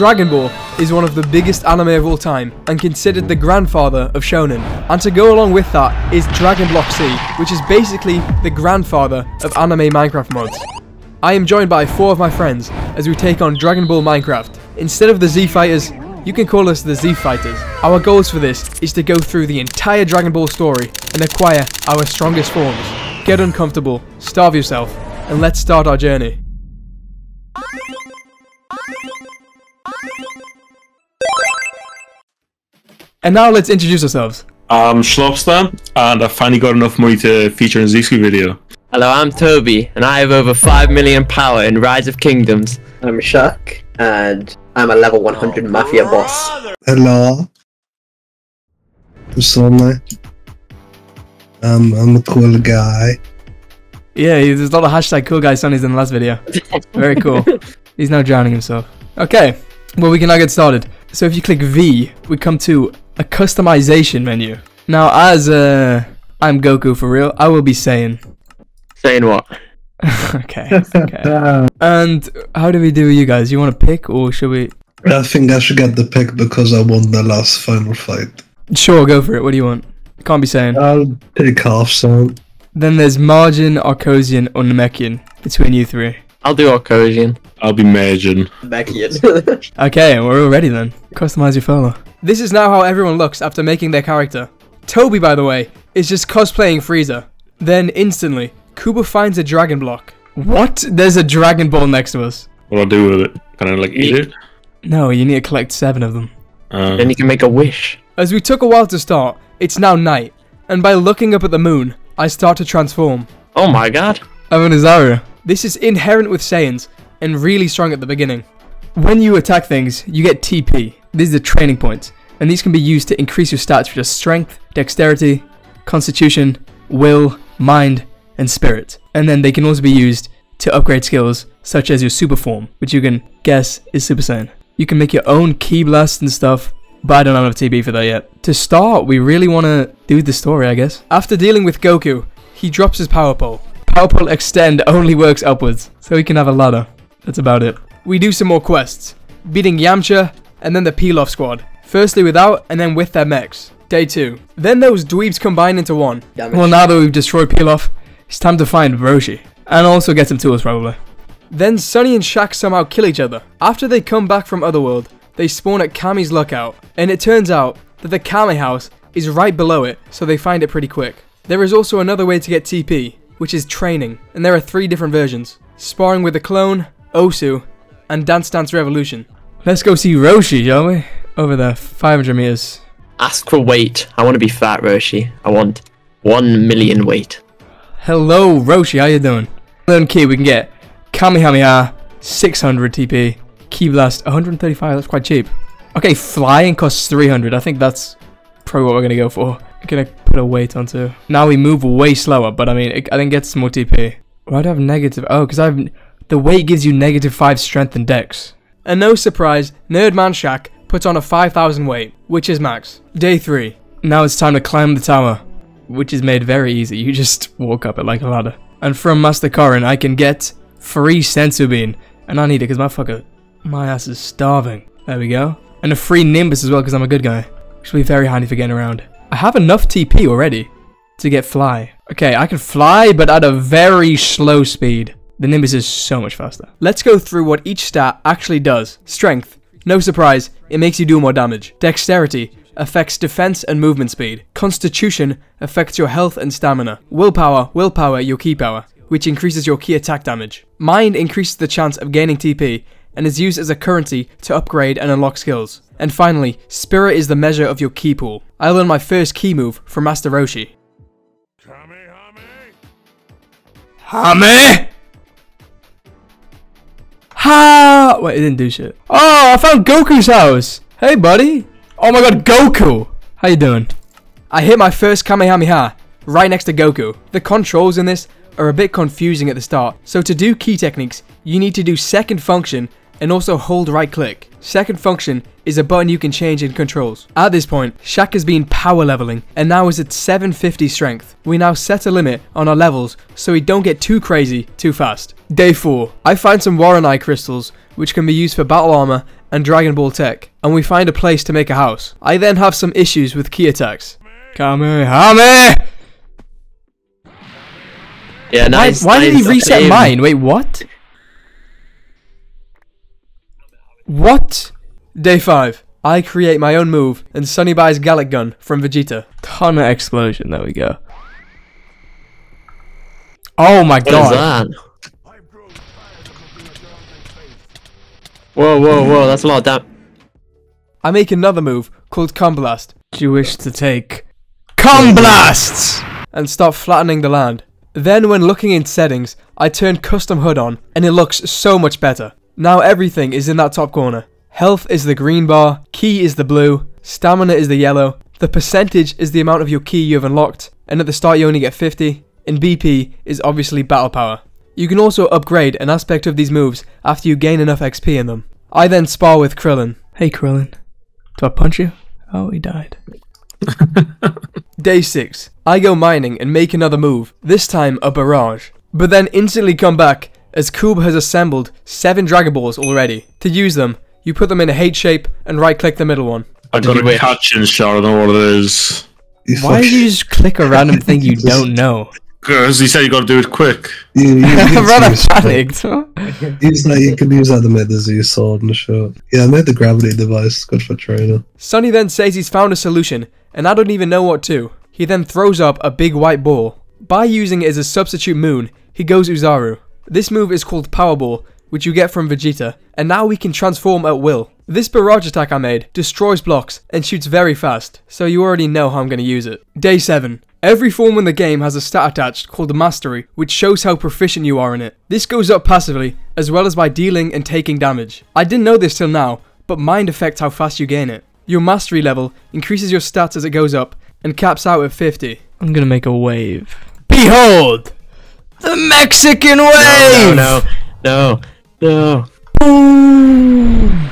Dragon Ball is one of the biggest anime of all time and considered the grandfather of shonen. And to go along with that is Dragon Block C, which is basically the grandfather of anime Minecraft mods. I am joined by four of my friends as we take on Dragon Ball Minecraft. Instead of the Z Fighters, you can call us the Z Fighters. Our goals for this is to go through the entire Dragon Ball story and acquire our strongest forms. Get uncomfortable, starve yourself, and let's start our journey. And now let's introduce ourselves. I'm Schlopster, and I finally got enough money to feature in a Zeefski video. Hello, I'm Toby, and I have over 5 million power in Rise of Kingdoms. I'm Shuck, and I'm a level 100 Mafia boss. Hello. I'm Sonny. Um, I'm a cool guy. Yeah, there's a lot of hashtag cool guy Sonny's in the last video. Very cool. He's now drowning himself. Okay, well we can now get started. So if you click V, we come to a customization menu. Now as uh, I'm Goku for real, I will be saying. Saying what? okay, okay. And how do we do you guys? You want to pick or should we? I think I should get the pick because I won the last final fight. Sure, go for it. What do you want? Can't be saying. I'll take half Saiyan. Then there's Majin, Arcosian, or Namekian between you three. I'll do Arcosian. I'll be Majin. Beckian. Okay, we're all ready then. Customize your fella. This is now how everyone looks after making their character. Toby, by the way, is just cosplaying Frieza. Then instantly, Kuba finds a dragon block. What? There's a dragon ball next to us. What'll I do with it? Can I like eat it? No, you need to collect seven of them. Uh, Then you can make a wish. As we took a while to start, it's now night, and by looking up at the moon, I start to transform. Oh my god. I'm an Oozaru. This is inherent with Saiyans, and really strong at the beginning. When you attack things, you get TP. These are the training points, and these can be used to increase your stats for just strength, dexterity, constitution, will, mind, and spirit. And then they can also be used to upgrade skills, such as your super form, which you can guess is Super Saiyan. You can make your own Ki Blast and stuff, but I don't have enough TP for that yet. To start, we really want to do the story, I guess. After dealing with Goku, he drops his power pole. Power pole extend only works upwards, so he can have a ladder. That's about it. We do some more quests, beating Yamcha and then the Pilaf squad. Firstly without and then with their mechs. Day 2. Then those dweebs combine into one. Damage. Well, now that we've destroyed Pilaf, it's time to find Roshi. And also get some tools, probably. Then Sunny and Shaq somehow kill each other. After they come back from Otherworld, they spawn at Kami's lookout. And it turns out that the Kame House is right below it, so they find it pretty quick. There is also another way to get TP, which is training. And there are three different versions. Sparring with the clone, Osu, and Dance Dance Revolution. Let's go see Roshi, shall we? Over there, 500 meters. Ask for weight. I want to be fat, Roshi. I want 1 million weight. Hello, Roshi, how you doing? Learn ki. we can get Kamehameha, 600 TP, Ki Blast, 135, that's quite cheap. Okay, flying costs 300, I think that's probably what we're gonna go for. I'm gonna put a weight onto. Now we move way slower, but I mean, it, I think get some more TP. Why do I have negative? Oh, because I've the weight gives you negative 5 strength and dex. And no surprise, Nerdman Shaq puts on a 5000 weight, which is max. Day 3. Now it's time to climb the tower, which is made very easy. You just walk up it like a ladder. And from Master Karin, I can get free Senzu Bean. And I need it because my fucker, my ass is starving. There we go. And a free Nimbus as well because I'm a good guy. Which will be very handy for getting around. I have enough TP already to get fly. Okay, I can fly, but at a very slow speed. The Nimbus is so much faster. Let's go through what each stat actually does. Strength. No surprise, it makes you do more damage. Dexterity affects defense and movement speed. Constitution affects your health and stamina. Willpower, willpower, your ki power, which increases your ki attack damage. Mind increases the chance of gaining TP and is used as a currency to upgrade and unlock skills. And finally, Spirit is the measure of your ki pool. I learned my first ki move from Master Roshi. Hame! Ha! Wait, it didn't do shit. Oh, I found Goku's house. Hey, buddy. Oh my god, Goku. How you doing? I hit my first Kamehameha right next to Goku. The controls in this are a bit confusing at the start. So to do ki techniques, you need to do second function and also hold right click. Second function is a button you can change in controls. At this point, Shaq has been power leveling and now is at 750 strength. We now set a limit on our levels so we don't get too crazy too fast. Day 4. I find some Warenai crystals which can be used for battle armor and Dragon Ball Tech, and we find a place to make a house. I then have some issues with ki attacks. Kamehame! Yeah, Why, nice. why did he reset mine? Wait, what? What? Day 5. I create my own move, and Sunny buys Galick Gun from Vegeta. Ton of explosion, there we go. Oh my What is god. that? Whoa, whoa, whoa! That's a lot of damage. I make another move called Comblast. Do you wish to take Comblasts? And start flattening the land. Then when looking in settings, I turn custom HUD on and it looks so much better. Now everything is in that top corner. Health is the green bar, ki is the blue, stamina is the yellow, the percentage is the amount of your ki you have unlocked, and at the start you only get 50, and BP is obviously battle power. You can also upgrade an aspect of these moves after you gain enough XP in them. I then spar with Krillin. Hey Krillin, do I punch you? Oh, he died. Day 6. I go mining and make another move, this time a barrage. But then instantly come back, as Koob has assembled 7 Dragon Balls already. To use them, you put them in a H shape and right click the middle one. I got you a wish? catching shot. I don't know what it is. You Why fuck- did you just click a random thing you don't know? Because he said you got to do it quick. You, you, I'm you, rather use, panicked. use that, you can use that to make the Z sword and shit. Yeah, I made the gravity device. Good for training. Sonny then says he's found a solution, and I don't even know what to. He then throws up a big white ball. By using it as a substitute moon, he goes Oozaru. This move is called Power Ball, which you get from Vegeta, and now we can transform at will. This barrage attack I made destroys blocks and shoots very fast, so you already know how I'm going to use it. Day 7. Every form in the game has a stat attached called Mastery, which shows how proficient you are in it. This goes up passively, as well as by dealing and taking damage. I didn't know this till now, but mind affects how fast you gain it. Your mastery level increases your stats as it goes up and caps out at 50. I'm gonna make a wave. Behold! The Mexican wave! No, no, no, no. Boom!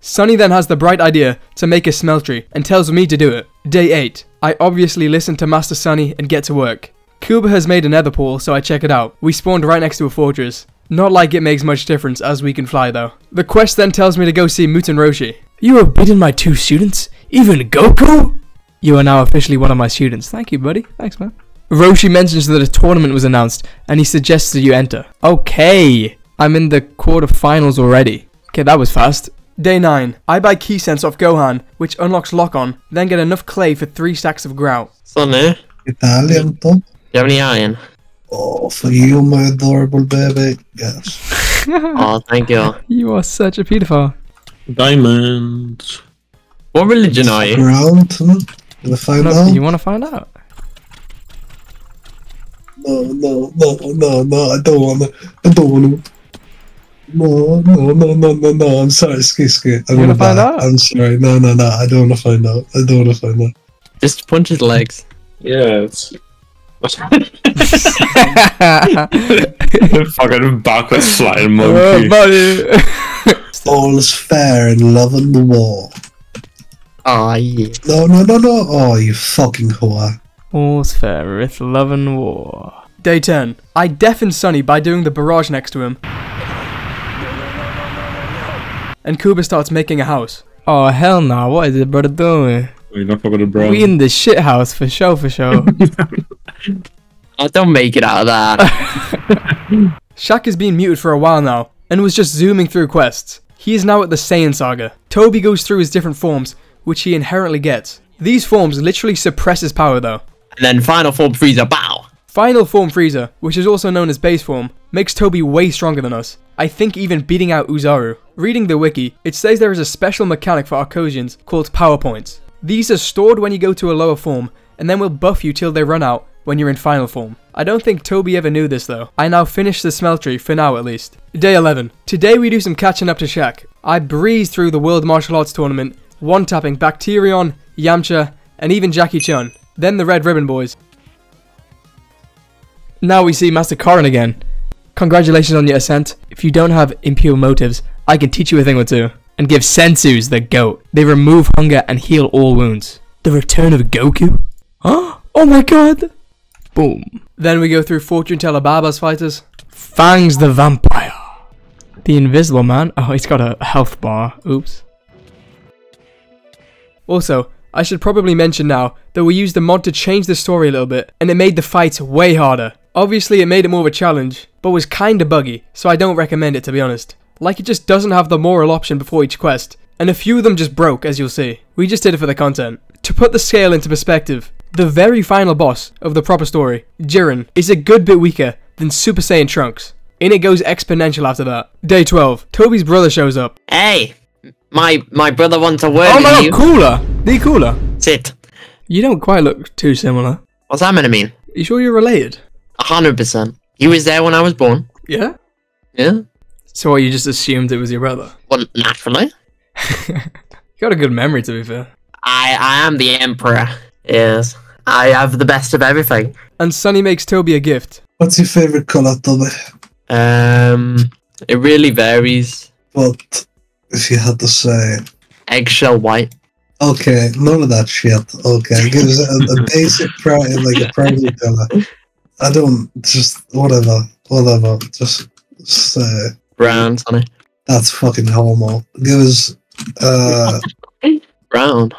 Sunny then has the bright idea to make a smeltery and tells me to do it. Day 8. I obviously listen to Master Sunny and get to work. Kuba has made a nether pool, so I check it out. We spawned right next to a fortress. Not like it makes much difference as we can fly though. The quest then tells me to go see Muten Roshi. You have beaten my two students? Even Goku? You are now officially one of my students. Thank you, buddy. Thanks, man. Roshi mentions that a tournament was announced and he suggests that you enter. Okay. I'm in the quarterfinals already. Okay, that was fast. Day 9. I buy Ki Sense off Gohan, which unlocks Lock On, then get enough clay for 3 stacks of grout. Sonny, do Italian top. you have any iron? Oh, for you, my adorable baby. Yes. Oh, thank you. You are such a pedophile. Diamond. What religion are you? Ground, hmm? huh? Gonna find No, out? you want to find out? No, no, no, no, no, I don't wanna. I don't wanna. No, no, no, no, no, no, I'm sorry, ski ski. I'm You wanna gonna find out? I'm sorry. No, no, no, I don't wanna find out. I don't wanna find out. Just punch his legs. Yeah, it's. fucking backwards flying oh, monkey. buddy. All is fair in love and the war. Oh, yeah. No, no, no, no. Oh, you fucking whore. All's fair with love and war. Day 10. I deafen Sunny by doing the barrage next to him. And Kuba starts making a house. Oh, hell no. What is it, brother doing? You're not fucking bro. We in the shit house for show, for show. Oh, don't make it out of that. Shaq has been muted for a while now, and was just zooming through quests. He is now at the Saiyan Saga. Toby goes through his different forms, which he inherently gets. These forms literally suppress his power though. And then final form Frieza, bow. Final form Frieza, which is also known as base form, makes Toby way stronger than us. I think even beating out Oozaru. Reading the wiki, it says there is a special mechanic for Arcosians called power points. These are stored when you go to a lower form, and then will buff you till they run out when you're in final form. I don't think Toby ever knew this though. I now finish the smeltery, for now at least. Day 11. Today we do some catching up to Shaq. I breeze through the World Martial Arts Tournament, one-tapping Bacterian, Yamcha, and even Jackie Chun. Then the Red Ribbon Boys. Now we see Master Korin again. Congratulations on your ascent. If you don't have impure motives, I can teach you a thing or two. And give Senzus the goat. They remove hunger and heal all wounds. The return of Goku? Huh? Oh my god! Boom. Then we go through Fortune Teller Baba's fighters. Fangs the Vampire. The Invisible Man. Oh, he's got a health bar. Oops. Also, I should probably mention now that we used the mod to change the story a little bit, and it made the fights way harder. Obviously, it made it more of a challenge, but was kinda buggy, so I don't recommend it to be honest. Like, it just doesn't have the moral option before each quest, and a few of them just broke, as you'll see. We just did it for the content. To put the scale into perspective, the very final boss of the proper story, Jiren, is a good bit weaker than Super Saiyan Trunks. And it goes exponential after that. Day 12, Toby's brother shows up. Hey, my my brother wants a word Oh my you. god, cooler! The cooler. Sit. You don't quite look too similar. What's that meant to mean? You sure you're related? A hundred percent. He was there when I was born. Yeah? Yeah. So what, you just assumed it was your brother? Well, naturally. You got a good memory to be fair. I I am the emperor. Yes. I have the best of everything. And Sonny makes Toby a gift. What's your favorite color, Toby? Um, it really varies. But if you had to say, Eggshell white. Okay, none of that shit. Okay, give us a, a basic priority, like a priority color. I don't just whatever, whatever. Just say Brown, Sonny. that's fucking homo. Give us. Uh, Brown.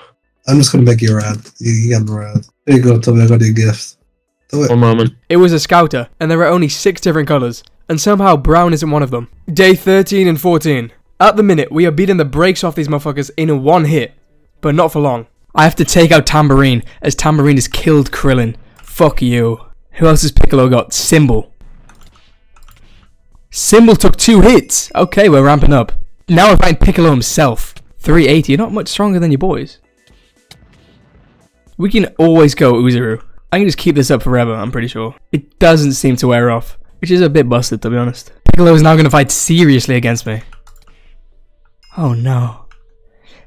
I'm just gonna make you red. You, you get red. There you go, Toby. I got your gift. Do it. One moment. It was a scouter, and there are only six different colours, and somehow brown isn't one of them. Day 13 and 14. At the minute, we are beating the brakes off these motherfuckers in one hit, but not for long. I have to take out Tambourine, as Tambourine has killed Krillin. Fuck you. Who else has Piccolo got? Cymbal. Cymbal took two hits. Okay, we're ramping up. Now we're fighting Piccolo himself. 380, you're not much stronger than your boys. We can always go Oozaru. I can just keep this up forever, I'm pretty sure. It doesn't seem to wear off, which is a bit busted to be honest. Piccolo is now going to fight seriously against me. Oh no.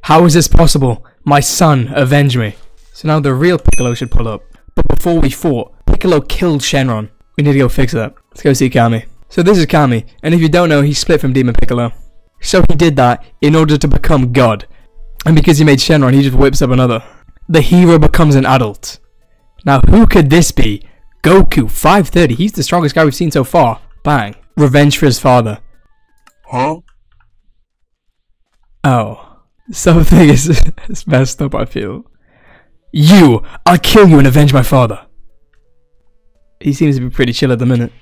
How is this possible? My son, avenge me. So now the real Piccolo should pull up. But before we fought, Piccolo killed Shenron. We need to go fix that. Let's go see Kami. So this is Kami, and if you don't know, he split from Demon Piccolo. So he did that in order to become God. And because he made Shenron, he just whips up another. The hero becomes an adult. Now, who could this be? Goku, 530. He's the strongest guy we've seen so far. Bang. Revenge for his father. Huh? Oh. Something is, is messed up, I feel. You! I'll kill you and avenge my father. He seems to be pretty chill at the minute.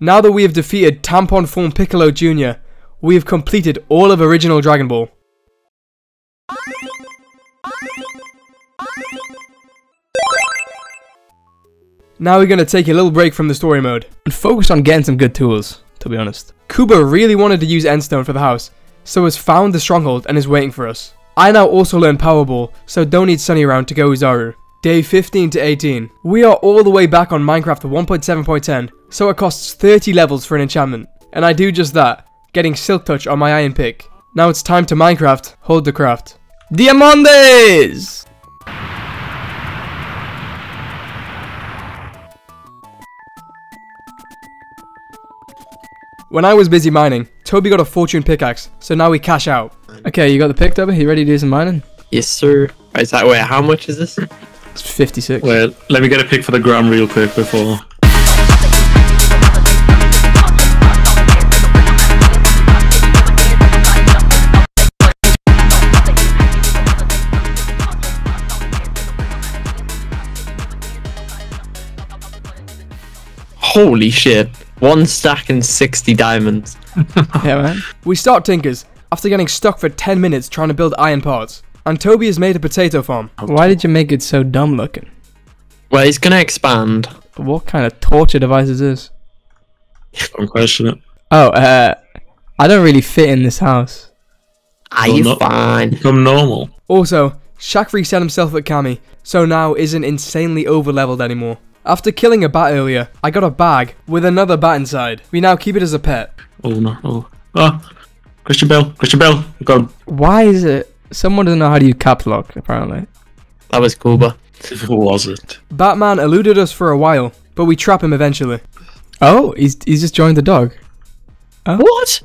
Now that we have defeated Tampon Form Piccolo Jr., we have completed all of original Dragon Ball. Now we're gonna take a little break from the story mode and focus on getting some good tools, to be honest. Kuba really wanted to use Endstone for the house, so has found the stronghold and is waiting for us. I now also learn Powerball, so don't need Sunny around to go Oozaru. Day 15 to 18. We are all the way back on Minecraft 1.7.10, so it costs 30 levels for an enchantment. And I do just that, getting Silk Touch on my iron pick. Now it's time to Minecraft, hold the craft. Diamondes! When I was busy mining, Toby got a fortune pickaxe, so now we cash out. Okay, you got the pick, Toby? You ready to do some mining? Yes, sir. Is that wait? How much is this? It's 56. Well, let me get a pick for the gram real quick before. Holy shit! One stack and sixty diamonds. Yeah, man. We start Tinkers after getting stuck for 10 minutes trying to build iron parts. And Toby has made a potato farm. Why did you make it so dumb looking? Well, he's gonna expand. What kind of torture device is this? Don't question it. Oh, uh, I don't really fit in this house. Are Well, you no- fine? Become normal. Also, Shaq reset himself at Kami, so now isn't insanely over leveled anymore. After killing a bat earlier, I got a bag with another bat inside. We now keep it as a pet. Oh no. Oh. Ah. Christian Bale. Christian Bale. God. Why is it? Someone doesn't know how to use caps lock, apparently. That was Kuba. Who was it? Batman eluded us for a while, but we trap him eventually. Oh, he's he's just joined the dog. What?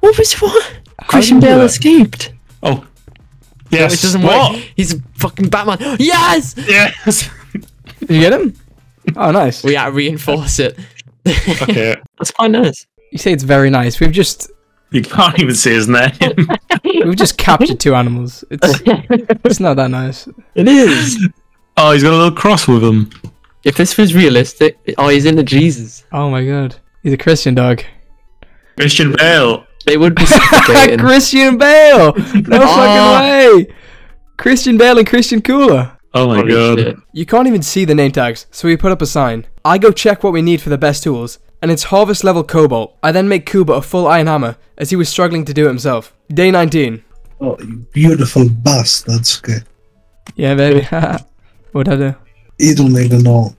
What was what? How Christian did Bale escaped. Oh. No, Yes. it doesn't what? work. He's fucking Batman. Yes! Yes. Did you get him? Oh, nice. We gotta reinforce it. okay. That's quite nice. You say it's very nice. We've just You can't even say his name. we've just captured two animals. It's it's not that nice. It is. oh, he's got a little cross with him. If this was realistic, oh, he's into Jesus. Oh my god. He's a Christian dog. Christian Bale. They would be suffocating. Christian Bale! No Oh. fucking way! Christian Bale and Christian Cooler. Oh my Holy god. shit. You can't even see the name tags, so we put up a sign. I go check what we need for the best tools, and it's harvest level cobalt. I then make Kuba a full iron hammer, as he was struggling to do it himself. Day 19. Oh, you beautiful bastards. Okay. Yeah, baby. What'd I do? You don't need to know.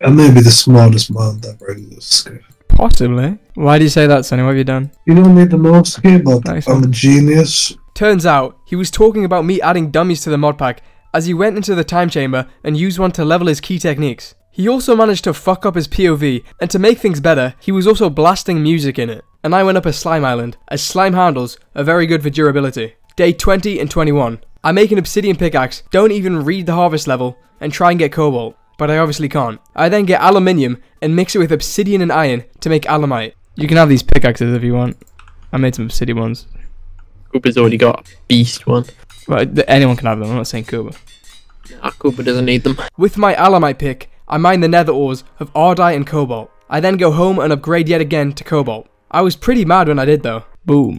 I may be the smartest man that wrote this. Okay. Possibly. Why do you say that, Sonny? What have you done? You don't need to know, okay, but Nice I'm a genius. Turns out, he was talking about me adding dummies to the mod pack as he went into the time chamber and used one to level his ki techniques. He also managed to fuck up his POV, and to make things better, he was also blasting music in it. And I went up a slime island, as slime handles are very good for durability. Day 20 and 21. I make an obsidian pickaxe, don't even read the harvest level, and try and get cobalt, but I obviously can't. I then get aluminium and mix it with obsidian and iron to make alumite. You can have these pickaxes if you want. I made some obsidian ones. Cooper's already got a beast one. But anyone can have them, I'm not saying Kuba. Ah, Cooper doesn't need them. With my alumite pick, I mine the nether ores of Ardite and Cobalt. I then go home and upgrade yet again to Cobalt. I was pretty mad when I did though. Boom.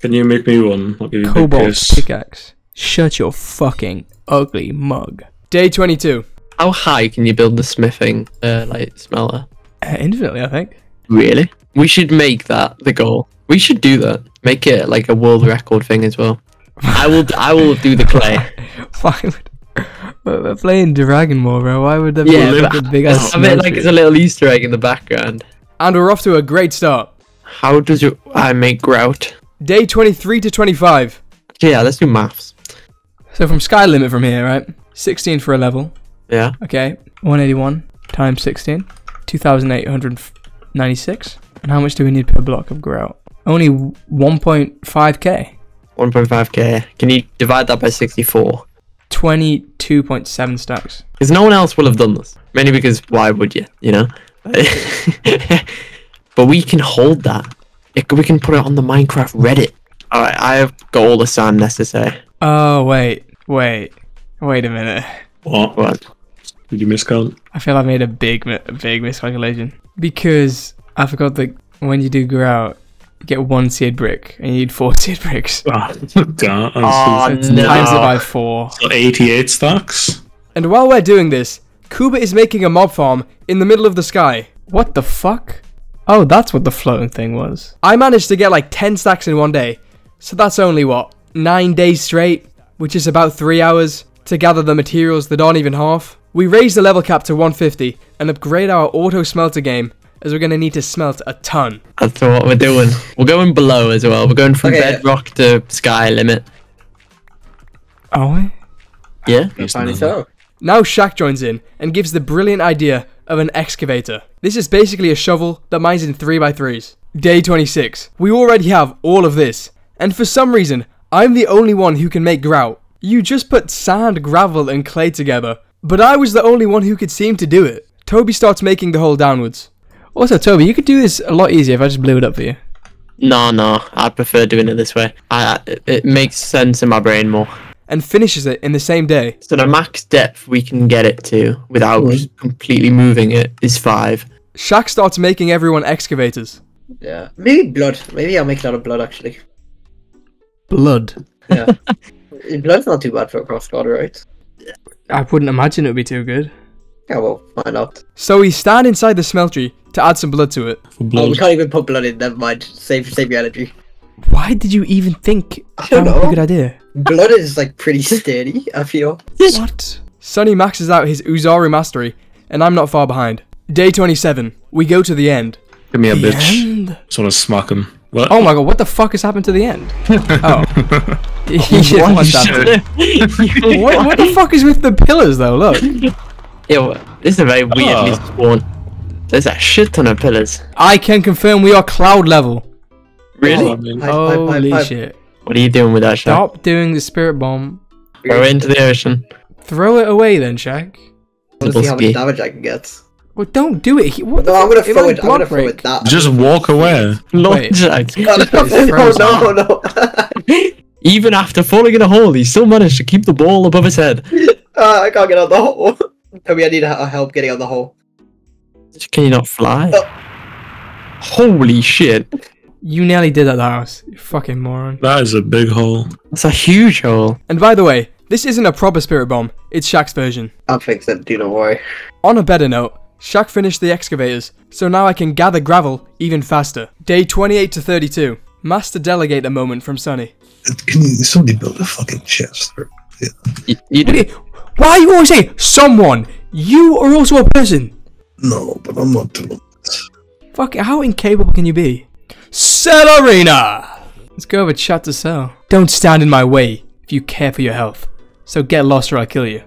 Can you make me one? I'll give you Cobalt kiss. pickaxe. Shut your fucking ugly mug. Day 22. How high can you build the smithing, uh, like smelter? Uh, infinitely, I think. Really? We should make that the goal. We should do that. Make it like a world record thing as well. I will. I will do the clay. Why would. We're we're playing Dragon Ball, bro. Why would there be Yeah, a big ass Have it like it's a little Easter egg in the background. And we're off to a great start. How does your I make grout? Day 23 to 25. Yeah, let's do maths. So from sky limit from here, right? 16 for a level. Yeah. Okay, 181 times 16, 2,896. And how much do we need per block of grout? Only 1.5k, 1.5k. Can you divide that by 64? 22.7 stacks. Because no one else will have done this. Mainly because why would you? You know. but we can hold that. It, we can put it on the Minecraft Reddit. All right, I have got all the sand necessary. Oh, wait, wait, wait a minute. What? What? Did you miscount? I feel I made a big, big miscalculation. Because I forgot that when you do grout, you get one seed brick, and you need four seed bricks. Oh, damn. Oh, So ah, no. times it by four. So 88 stacks? And while we're doing this, Kuba is making a mob farm in the middle of the sky. What the fuck? Oh, that's what the floating thing was. I managed to get like 10 stacks in one day. So that's only what? 9 days straight, which is about 3 hours to gather the materials that aren't even half. We raise the level cap to 150 and upgrade our auto smelter game as we're going to need to smelt a ton. That's what we're doing. We're going below as well. We're going from Okay. bedrock to sky limit. Are we? Yeah. Apparently so. Now Shaq joins in and gives the brilliant idea of an excavator. This is basically a shovel that mines in 3x3s. Day 26. We already have all of this, and for some reason, I'm the only one who can make grout. You just put sand, gravel, and clay together, but I was the only one who could seem to do it. Toby starts making the hole downwards. Also, Toby, you could do this a lot easier if I just blew it up for you. No, no. I prefer doing it this way. I, I- it, it makes sense in my brain more. And finishes it in the same day. So the max depth we can get it to without Right. just completely moving it is five. Shaq starts making everyone excavators. Yeah. Maybe blood. Maybe I'll make a lot of blood actually. Blood. Yeah. Blood's not too bad for a cross guard, right? I wouldn't imagine it would be too good. Yeah, well, find out. So we stand inside the smeltery to add some blood to it. For Oh, we can't even put blood in. Never mind. Save, save your energy. Why did you even think I that don't was a know. good idea? Blood is like pretty sturdy. I feel. What? Sonny maxes out his Oozaru mastery, and I'm not far behind. Day 27. We go to the end. Give me a The bitch. end? Just want to smack him. What? Oh my god, what the fuck has happened to the end? Oh. He didn't want that to- what, what the fuck is with the pillars though? Look. Yo, this is a very weirdly ah. Oh. spawn. There's a shit ton of pillars. I can confirm we are cloud level. Really? I mean, Pipe, pipe, pipe, Holy shit. What are you doing with that shit? Stop doing the spirit bomb. Throw it into the ocean. Throw it away then, Shaq. I want to see how Ski. much damage I can get. Well, don't do it. He, what No, I'm gonna fuck? It throw it. I'm gonna throw it that. Just walk away. Lord Jack. no, no, no, no. Even after falling in a hole, he still managed to keep the ball above his head. Uh, I can't get out the hole. Toby, I need h- help getting out the hole. Can you not fly? Oh. Holy shit. You nearly did that the house. You fucking moron. That is a big hole. That's a huge hole. And by the way, this isn't a proper spirit bomb. It's Shaq's version. I'll fix it. Do not worry. On a better note, Shaq finished the excavators, so now I can gather gravel even faster. Day 28 to 32. Master delegate a moment from Sunny. Can you, somebody build a fucking chest? Or, You, you do. do you- Why are you always saying someone? You are also a person. No, but I'm not doing this. Fuck, how incapable can you be? Cell Arena! Let's go over chat to Cell. Don't stand in my way if you care for your health. So get lost or I'll kill you.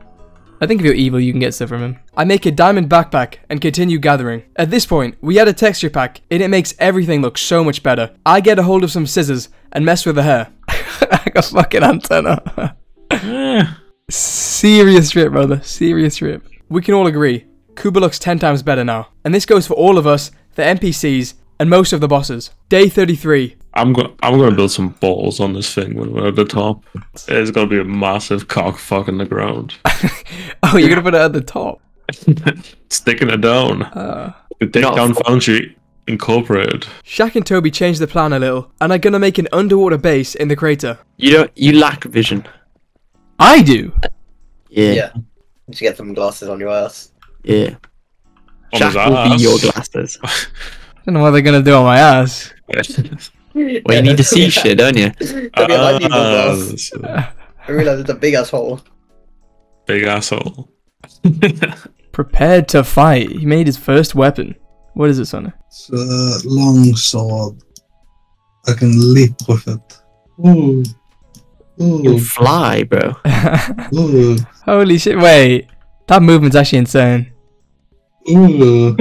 I think if you're evil, you can get stuff from him. I make a diamond backpack and continue gathering. At this point, we add a texture pack and it makes everything look so much better. I get a hold of some scissors and mess with the hair. like a fucking antenna. Serious trip, brother. Serious trip. We can all agree, Kuba looks 10 times better now. And this goes for all of us, the NPCs, and most of the bosses. Day 33. I'm going. I'm going to build some balls on this thing when we're at the top. It's going to be a massive cock fuck in the ground, Oh, you're gonna put it at the top. sticking it down. Uh, The take Not down fu- Foundry Incorporated. Shaq and Toby changed the plan a little, and are gonna make an underwater base in the crater. You don't. You lack vision. I do. Yeah. Yeah. Just get some glasses on your ass. Yeah. On Shaq his will be your glasses. I don't know what they're gonna do on my ass. Well, you need to see shit, don't you? Toby, I might need more glass. that's a I realize it's a big ass hole. big asshole. Prepared to fight. He made his first weapon. What is it, Sonny? It's a long sword. I can leap with it. Ooh. You fly, bro. Ooh. Holy shit! Wait, that movement's actually insane. Ooh.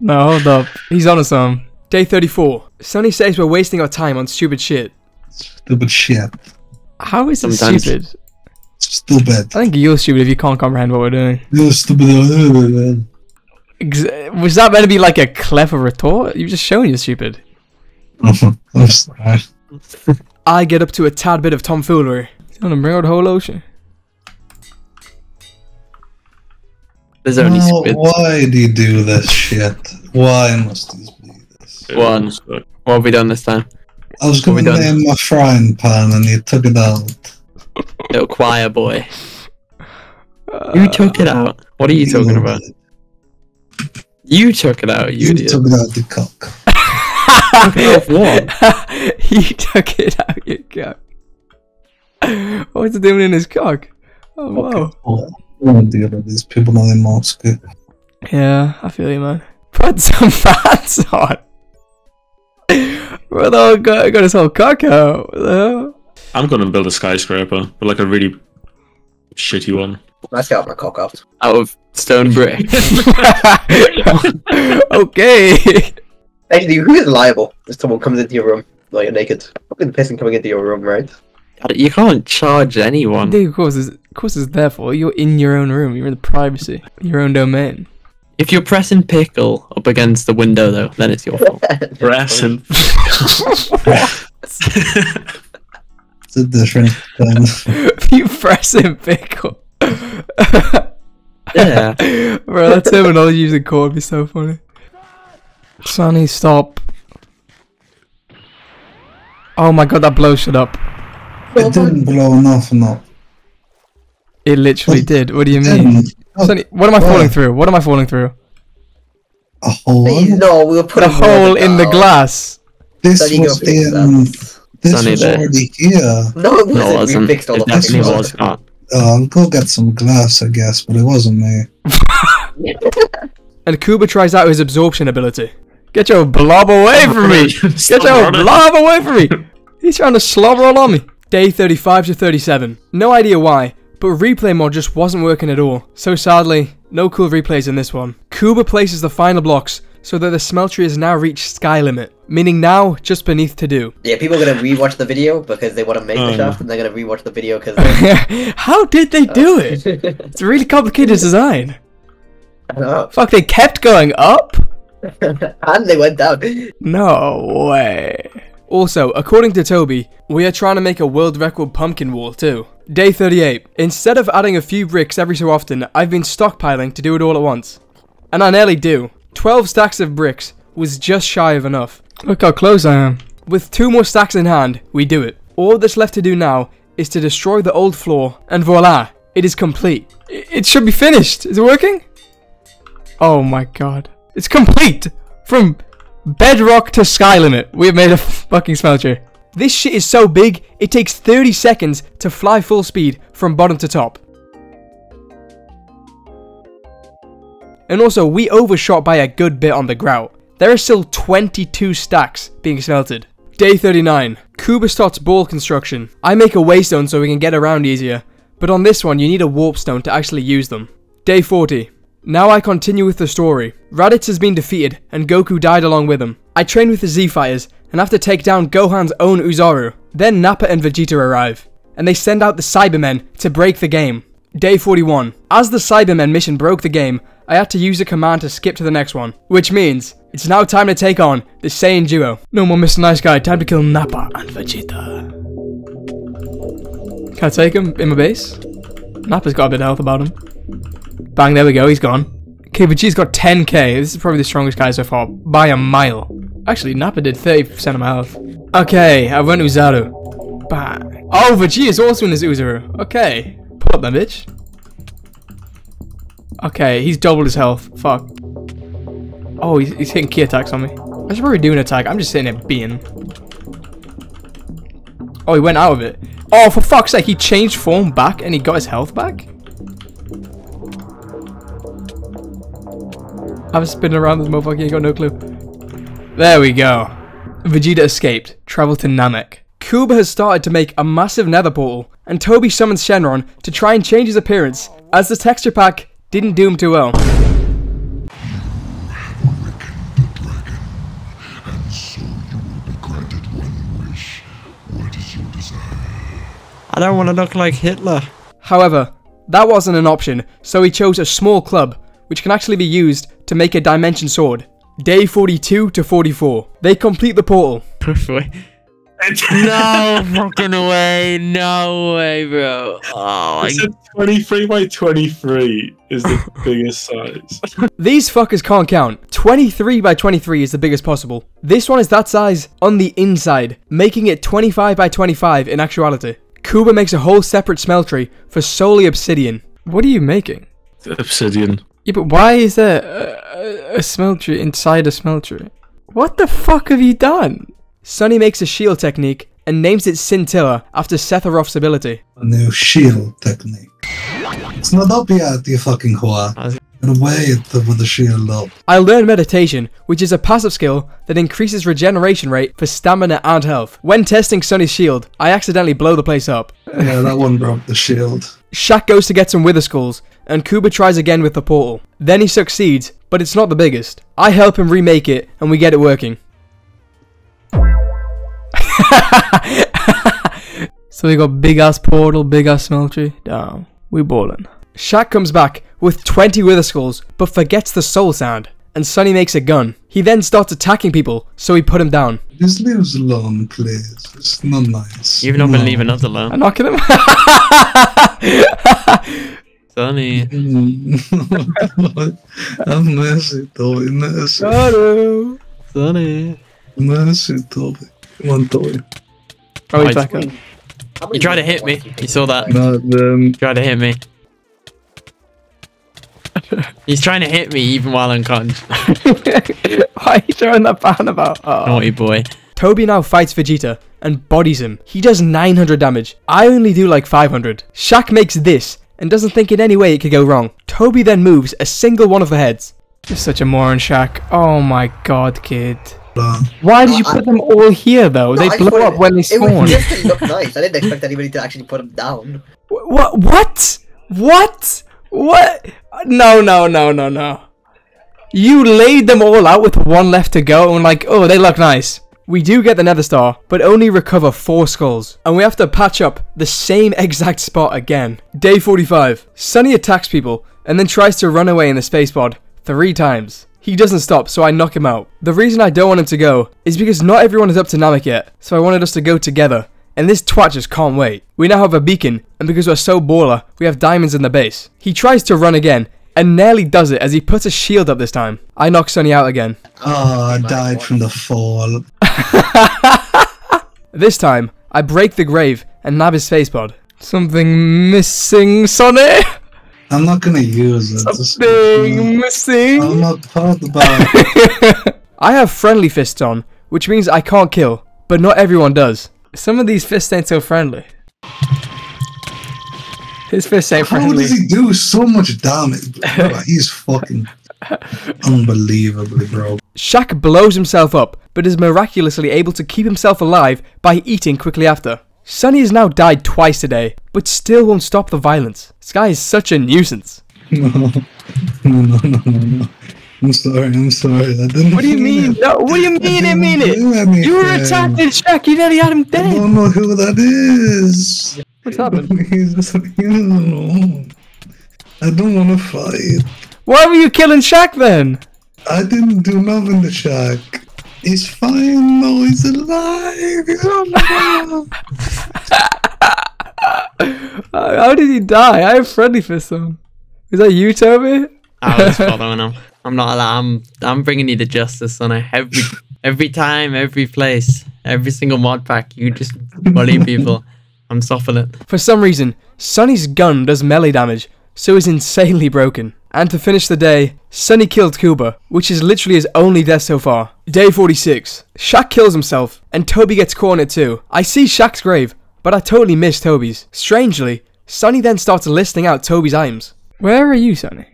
No, hold up. He's on to some. Day 34. Sonny says we're wasting our time on stupid shit. Stupid shit. How is it Sometimes. stupid? Stupid. I think you're stupid if you can't comprehend what we're doing. You're stupid. man. Was that meant to be like a clever retort? You're just showing you're stupid. I'm sorry. I get up to a tad bit of tomfoolery. He's gonna bring out the whole ocean. There's only Oh, squids. why do you do this shit? Why must this be this? One. What have we done this time? I was going to done? name my frying pan and you took it out. Little choir boy. Uh, Who took it out? What are you talking about? You took it out, you You idiot. took it out the cock. Of what? he took it out your cock. What's it doing in his cock? Oh wow. Oh, oh dear, these people are in Moscow. Yeah, I feel you, man. Put some fats on. Bro, the got, got his whole cock out. What the hell? I'm going to build a skyscraper, but like a really shitty one. Let's get out my cock out. Out of stone brick. okay. Actually, who is liable if someone comes into your room while you're naked? Fucking the person coming into your room, right? You can't charge anyone. Dude, of course, it's, of course, it's there for you're in your own room. You're in the privacy, your own domain. If you're pressing pickle up against the window, though, then it's your fault. Brass and It's a different thing. you pressing pickle. Yeah. Bro, that terminology using core would be so funny. Sonny, stop. Oh my god, that blow shut up. It didn't blow nothing up. It literally What? did. What do you mean? Oh, Sonny, what am I falling through? What am I falling through? a hole? Please, no, we'll put The a hole in the down. glass. This Sonny, was fix in. that. This Sonny was there. already here. No, it wasn't. No, it wasn't. We fixed all It the definitely was not. Uh, I'll go get some glass, I guess, but it wasn't me. And Kuba tries out his absorption ability. Get your blob away from me! Get your blob away from me! He's trying to slobber all on me. Day 35 to 37. No idea why, but replay mod just wasn't working at all. So sadly, no cool replays in this one. Kuba places the final blocks so that the smeltery has now reached sky limit, meaning now just beneath to do. Yeah, people are gonna rewatch the video because they want to make Oh, the um. shaft, and they're gonna rewatch the video because. How did they do oh. it? It's a really complicated design. I know. Fuck, they kept going up? and they went down. No way. Also, according to Toby, we are trying to make a world record pumpkin wall too. Day 38. Instead of adding a few bricks every so often, I've been stockpiling to do it all at once. And I nearly do. 12 stacks of bricks was just shy of enough. Look how close I am. With two more stacks in hand, we do it. All that's left to do now is to destroy the old floor, and voila, it is complete. It should be finished. Is it working? Oh my god. It's complete! From bedrock to sky limit, we have made a fucking smelter. This shit is so big, it takes 30 seconds to fly full speed from bottom to top. And also, we overshot by a good bit on the grout. There are still 22 stacks being smelted. Day 39. Kuba starts ball construction. I make a waystone so we can get around easier, but on this one you need a warp stone to actually use them. Day 40. Now I continue with the story. Raditz has been defeated, and Goku died along with him. I train with the Z Fighters, and have to take down Gohan's own Uzaru. Then Nappa and Vegeta arrive, and they send out the Saibamen to break the game. Day 41. As the Saibamen mission broke the game, I had to use a command to skip to the next one, which means it's now time to take on the Saiyan duo. No more Mr. Nice Guy, time to kill Nappa and Vegeta. Can I take him in my base? Nappa's got a bit of health about him. Bang, there we go, he's gone. Okay, Vegeta's got 10k. This is probably the strongest guy so far, by a mile. Actually, Nappa did 30% of my health. Okay, I went Oozaru. Bang. Oh, but Vegeta's also in his Oozaru. Okay. Pull up that bitch. Okay, he's doubled his health. Fuck. Oh, he's, he's hitting ki attacks on me. I should probably do an attack. I'm just sitting there being. Oh, he went out of it. Oh, for fuck's sake, he changed form back and he got his health back? I was spinning around this motherfucker, he got no clue. There we go. Vegeta escaped, traveled to Namek. Kuba has started to make a massive nether portal, and Toby summons Shenron to try and change his appearance, as the texture pack didn't do him too well. So you will be granted one wish. What is your desire? I don't want to look like Hitler. However, that wasn't an option, so he chose a small club, which can actually be used to make a dimension sword. Day 42 to 44. They complete the portal. no fucking way. No way, bro. Oh, I said 23 by 23 is the biggest size. These fuckers can't count. 23 by 23 is the biggest possible. This one is that size on the inside, making it 25 by 25 in actuality. Kuba makes a whole separate smeltery for solely obsidian. What are you making? Obsidian. Yeah, but why is there a, a, a smeltery inside a smeltery? What the fuck have you done? Sunny makes a shield technique and names it Scintilla after Sephiroth's ability. A new shield technique. It's not up yet, you fucking whore. And wait with the shield up. I learned meditation, which is a passive skill that increases regeneration rate for stamina and health. When testing Sunny's shield, I accidentally blow the place up. Yeah, that one broke the shield. Shaq goes to get some Wither Skulls, and Kuba tries again with the portal. Then he succeeds, but it's not the biggest. I help him remake it, and we get it working. so we got big ass portal, big ass smeltery. Damn, we ballin'. Shaq comes back with 20 Wither Skulls, but forgets the soul sand, and Sunny makes a gun. He then starts attacking people, so we put him down. Just leave us alone, please. It's not nice. You've not been No. leaving us alone. I'm knocking him. Sonny. Have mercy, Toby. Mercy. Sonny. Mercy, Toby. Come on, Toby. Oh, he's back up. You tried to hit me. You saw that. Not them. tried to hit me. He's trying to hit me even while unconscious. Why are you throwing that ban about? Oh. Naughty boy. Toby now fights Vegeta and bodies him. He does 900 damage. I only do like 500. Shaq makes this and doesn't think in any way it could go wrong. Toby then moves a single one of the heads. You're such a moron, Shaq. Oh my god, kid. Why did you I- put them all here though? No, they I blow thought up when they spawn. It was just to look nice. I didn't expect anybody to actually put them down. What? What? What? What? No, no, no, no, no. You laid them all out with one left to go and like, oh, they look nice. We do get the Nether Star, but only recover four skulls, and we have to patch up the same exact spot again. Day 45. Sunny attacks people, and then tries to run away in the space pod three times. He doesn't stop, so I knock him out. The reason I don't want him to go is because not everyone is up to Namek yet, so I wanted us to go together. And this twat just can't wait. We now have a beacon, and because we're so baller, we have diamonds in the base. He tries to run again, and nearly does it as he puts a shield up this time. I knock Sonny out again. Oh, I died from the fall. This time, I break the grave and nab his face pod. Something missing, Sonny? I'm not gonna use it. Just- Something missing. I'm not part about I have friendly fists on, which means I can't kill, but not everyone does. Some of these fists ain't so friendly. Ain't How does he do so much damage? Bro, he's fucking unbelievably, bro. Shaq blows himself up, but is miraculously able to keep himself alive by eating quickly after. Sunny has now died twice today, but still won't stop the violence. This guy is such a nuisance. No, no, no, no, no. I'm sorry, I'm sorry. I didn't What do you mean? No, what do you mean I mean it? You were attacked attacking Shaq, you nearly had him I dead. don't know who that is. What's happened? He's just, you know, I don't want to fight. Why were you killing Shaq then? I didn't do nothing to Shaq. He's fine. No, he's alive. He's alive. How did he die? I have friendly fists on. Is that you, Toby? I was following him. I'm not. allowed- I'm. I'm bringing you the justice on every every time, every place, every single mod pack. You just bully people. I'm stopping it. For some reason, Sunny's gun does melee damage, so is insanely broken. And to finish the day, Sunny killed Kuba, which is literally his only death so far. Day 46. Shaq kills himself, and Toby gets cornered too. I see Shaq's grave, but I totally miss Toby's. Strangely, Sunny then starts listing out Toby's items. Where are you, Sunny?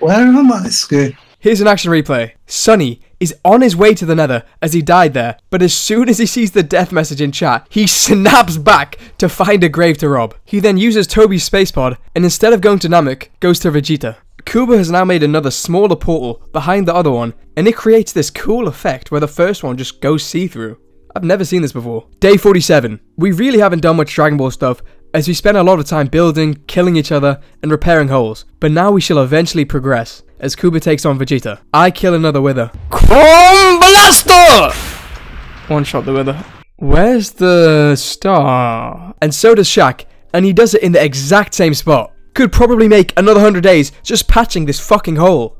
Where am I, Ski? Here's an action replay. Sunny is on his way to the nether as he died there, but as soon as he sees the death message in chat, he snaps back to find a grave to rob. He then uses Toby's space pod, and instead of going to Namek, goes to Vegeta. Kuba has now made another smaller portal behind the other one, and it creates this cool effect where the first one just goes see-through. I've never seen this before. Day 47. We really haven't done much Dragon Ball stuff, as we spent a lot of time building, killing each other, and repairing holes. But now we shall eventually progress, as Kuba takes on Vegeta. I kill another Wither. Chrome Blaster! One shot the Wither. Where's the star? And so does Shaq, and he does it in the exact same spot. Could probably make another 100 days just patching this fucking hole.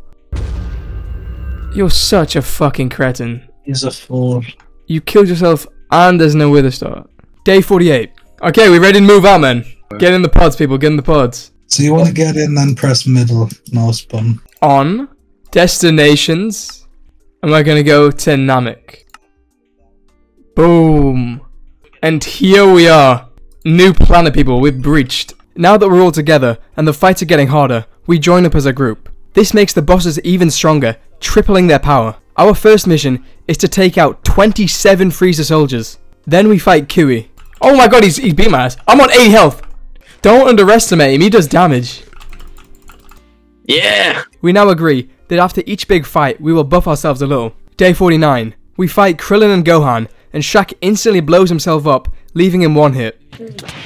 You're such a fucking cretin. He's a fool. You killed yourself and there's no wither star. Day 48. Okay, we ready to move out, man. Get in the pods, people. Get in the pods. So you want to get in and press middle mouse button. On destinations, am I gonna go to Namek? Boom. And here we are. New planet, people. We've breached. Now that we're all together and the fights are getting harder, we join up as a group. This makes the bosses even stronger, tripling their power. Our first mission is to take out 27 Frieza soldiers. Then we fight Cui. Oh my god, he's, he's beat my ass. I'm on 80 health. Don't underestimate him, he does damage. Yeah. We now agree that after each big fight, we will buff ourselves a little. Day 49. We fight Krillin and Gohan, and Shaq instantly blows himself up, leaving him one hit.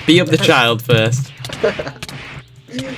Be up the child first.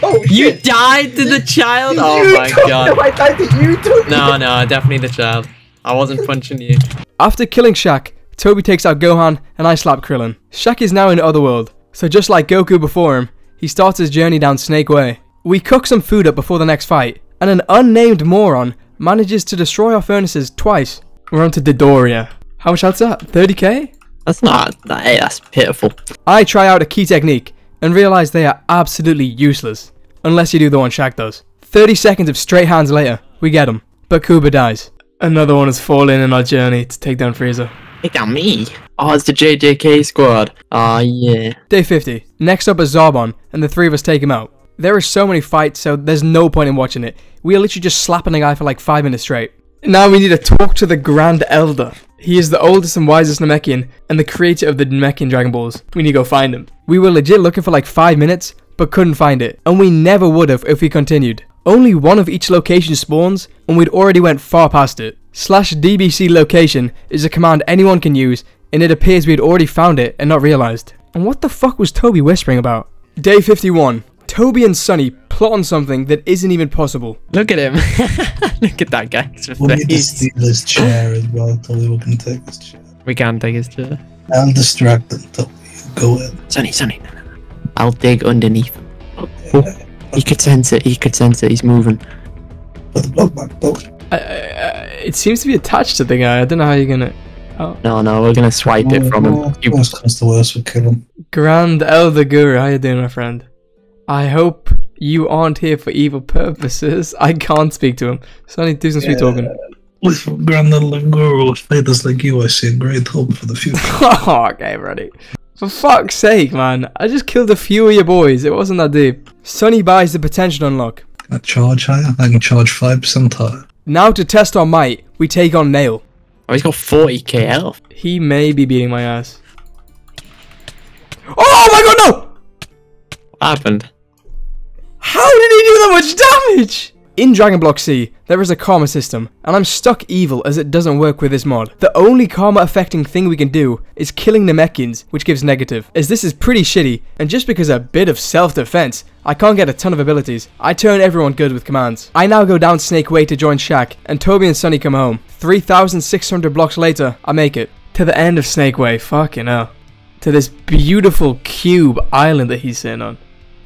Oh You shit! died to the child. Oh You my god. No, I died to you too. No, no, definitely the child. I wasn't punching you. After killing Shaq, Toby takes out Gohan, and I slap Krillin. Shaq is now in Otherworld, so just like Goku before him, he starts his journey down Snake Way. We cook some food up before the next fight, and an unnamed moron manages to destroy our furnaces twice. We're on to Dodoria. How much health's that? 30k? That's not. That, hey, that's pitiful. I try out a ki technique and realize they are absolutely useless. Unless you do the one Shaq does. 30 seconds of straight hands later, we get him. But Kuba dies. Another one has fallen in our journey to take down Frieza. Look at me. Oh, it's the JJK squad. Oh yeah. Day 50. Next up is Zarbon, and the three of us take him out. There are so many fights, so there's no point in watching it. We are literally just slapping a guy for like 5 minutes straight. Now we need to talk to the Grand Elder. He is the oldest and wisest Namekian, and the creator of the Namekian Dragon Balls. We need to go find him. We were legit looking for like 5 minutes, but couldn't find it. And we never would have if we continued. Only one of each location spawns, and we'd already went far past it. Slash DBC location is a command anyone can use, and it appears we had already found it and not realized. And what the fuck was Toby whispering about? Day 51. Toby and Sunny on something that isn't even possible. Look at him. Look at that guy's We need to steal his chair as well, Toby. We can take his chair. We can't take his chair. I'll distract them, Toby. Go in. Sonny, Sonny. no, no, no. I'll dig underneath him. He could sense it. He could sense it. He's moving. Put the blood back, Toby. I, I, I, it seems to be attached to the guy. I don't know how you're gonna. Oh. No, no, we're gonna swipe it from him. You- Worst comes to worst, we kill him. Grand Elder Guru, how you doing, my friend? I hope you aren't here for evil purposes. I can't speak to him. Sonny, do some sweet talking. With Grand Elder Guru, with fighters like you, I see a great hope for the future. okay, buddy. For fuck's sake, man. I just killed a few of your boys. It wasn't that deep. Sonny buys the potential unlock. Can I charge higher? I can charge 5% higher. Now to test our might, we take on Nail. Oh, he's got 40k health. He may be beating my ass. Oh my god, no! What happened? How did he do that much damage? In Dragon Block C, there is a karma system, and I'm stuck evil as it doesn't work with this mod. The only karma affecting thing we can do is killing Namekians, which gives negative, as this is pretty shitty, and just because a bit of self-defense, I can't get a ton of abilities. I turn everyone good with commands. I now go down Snake Way to join Shaq, and Toby and Sunny come home. 3,600 blocks later, I make it. To the end of Snake Way, fucking hell. To this beautiful cube island that he's sitting on.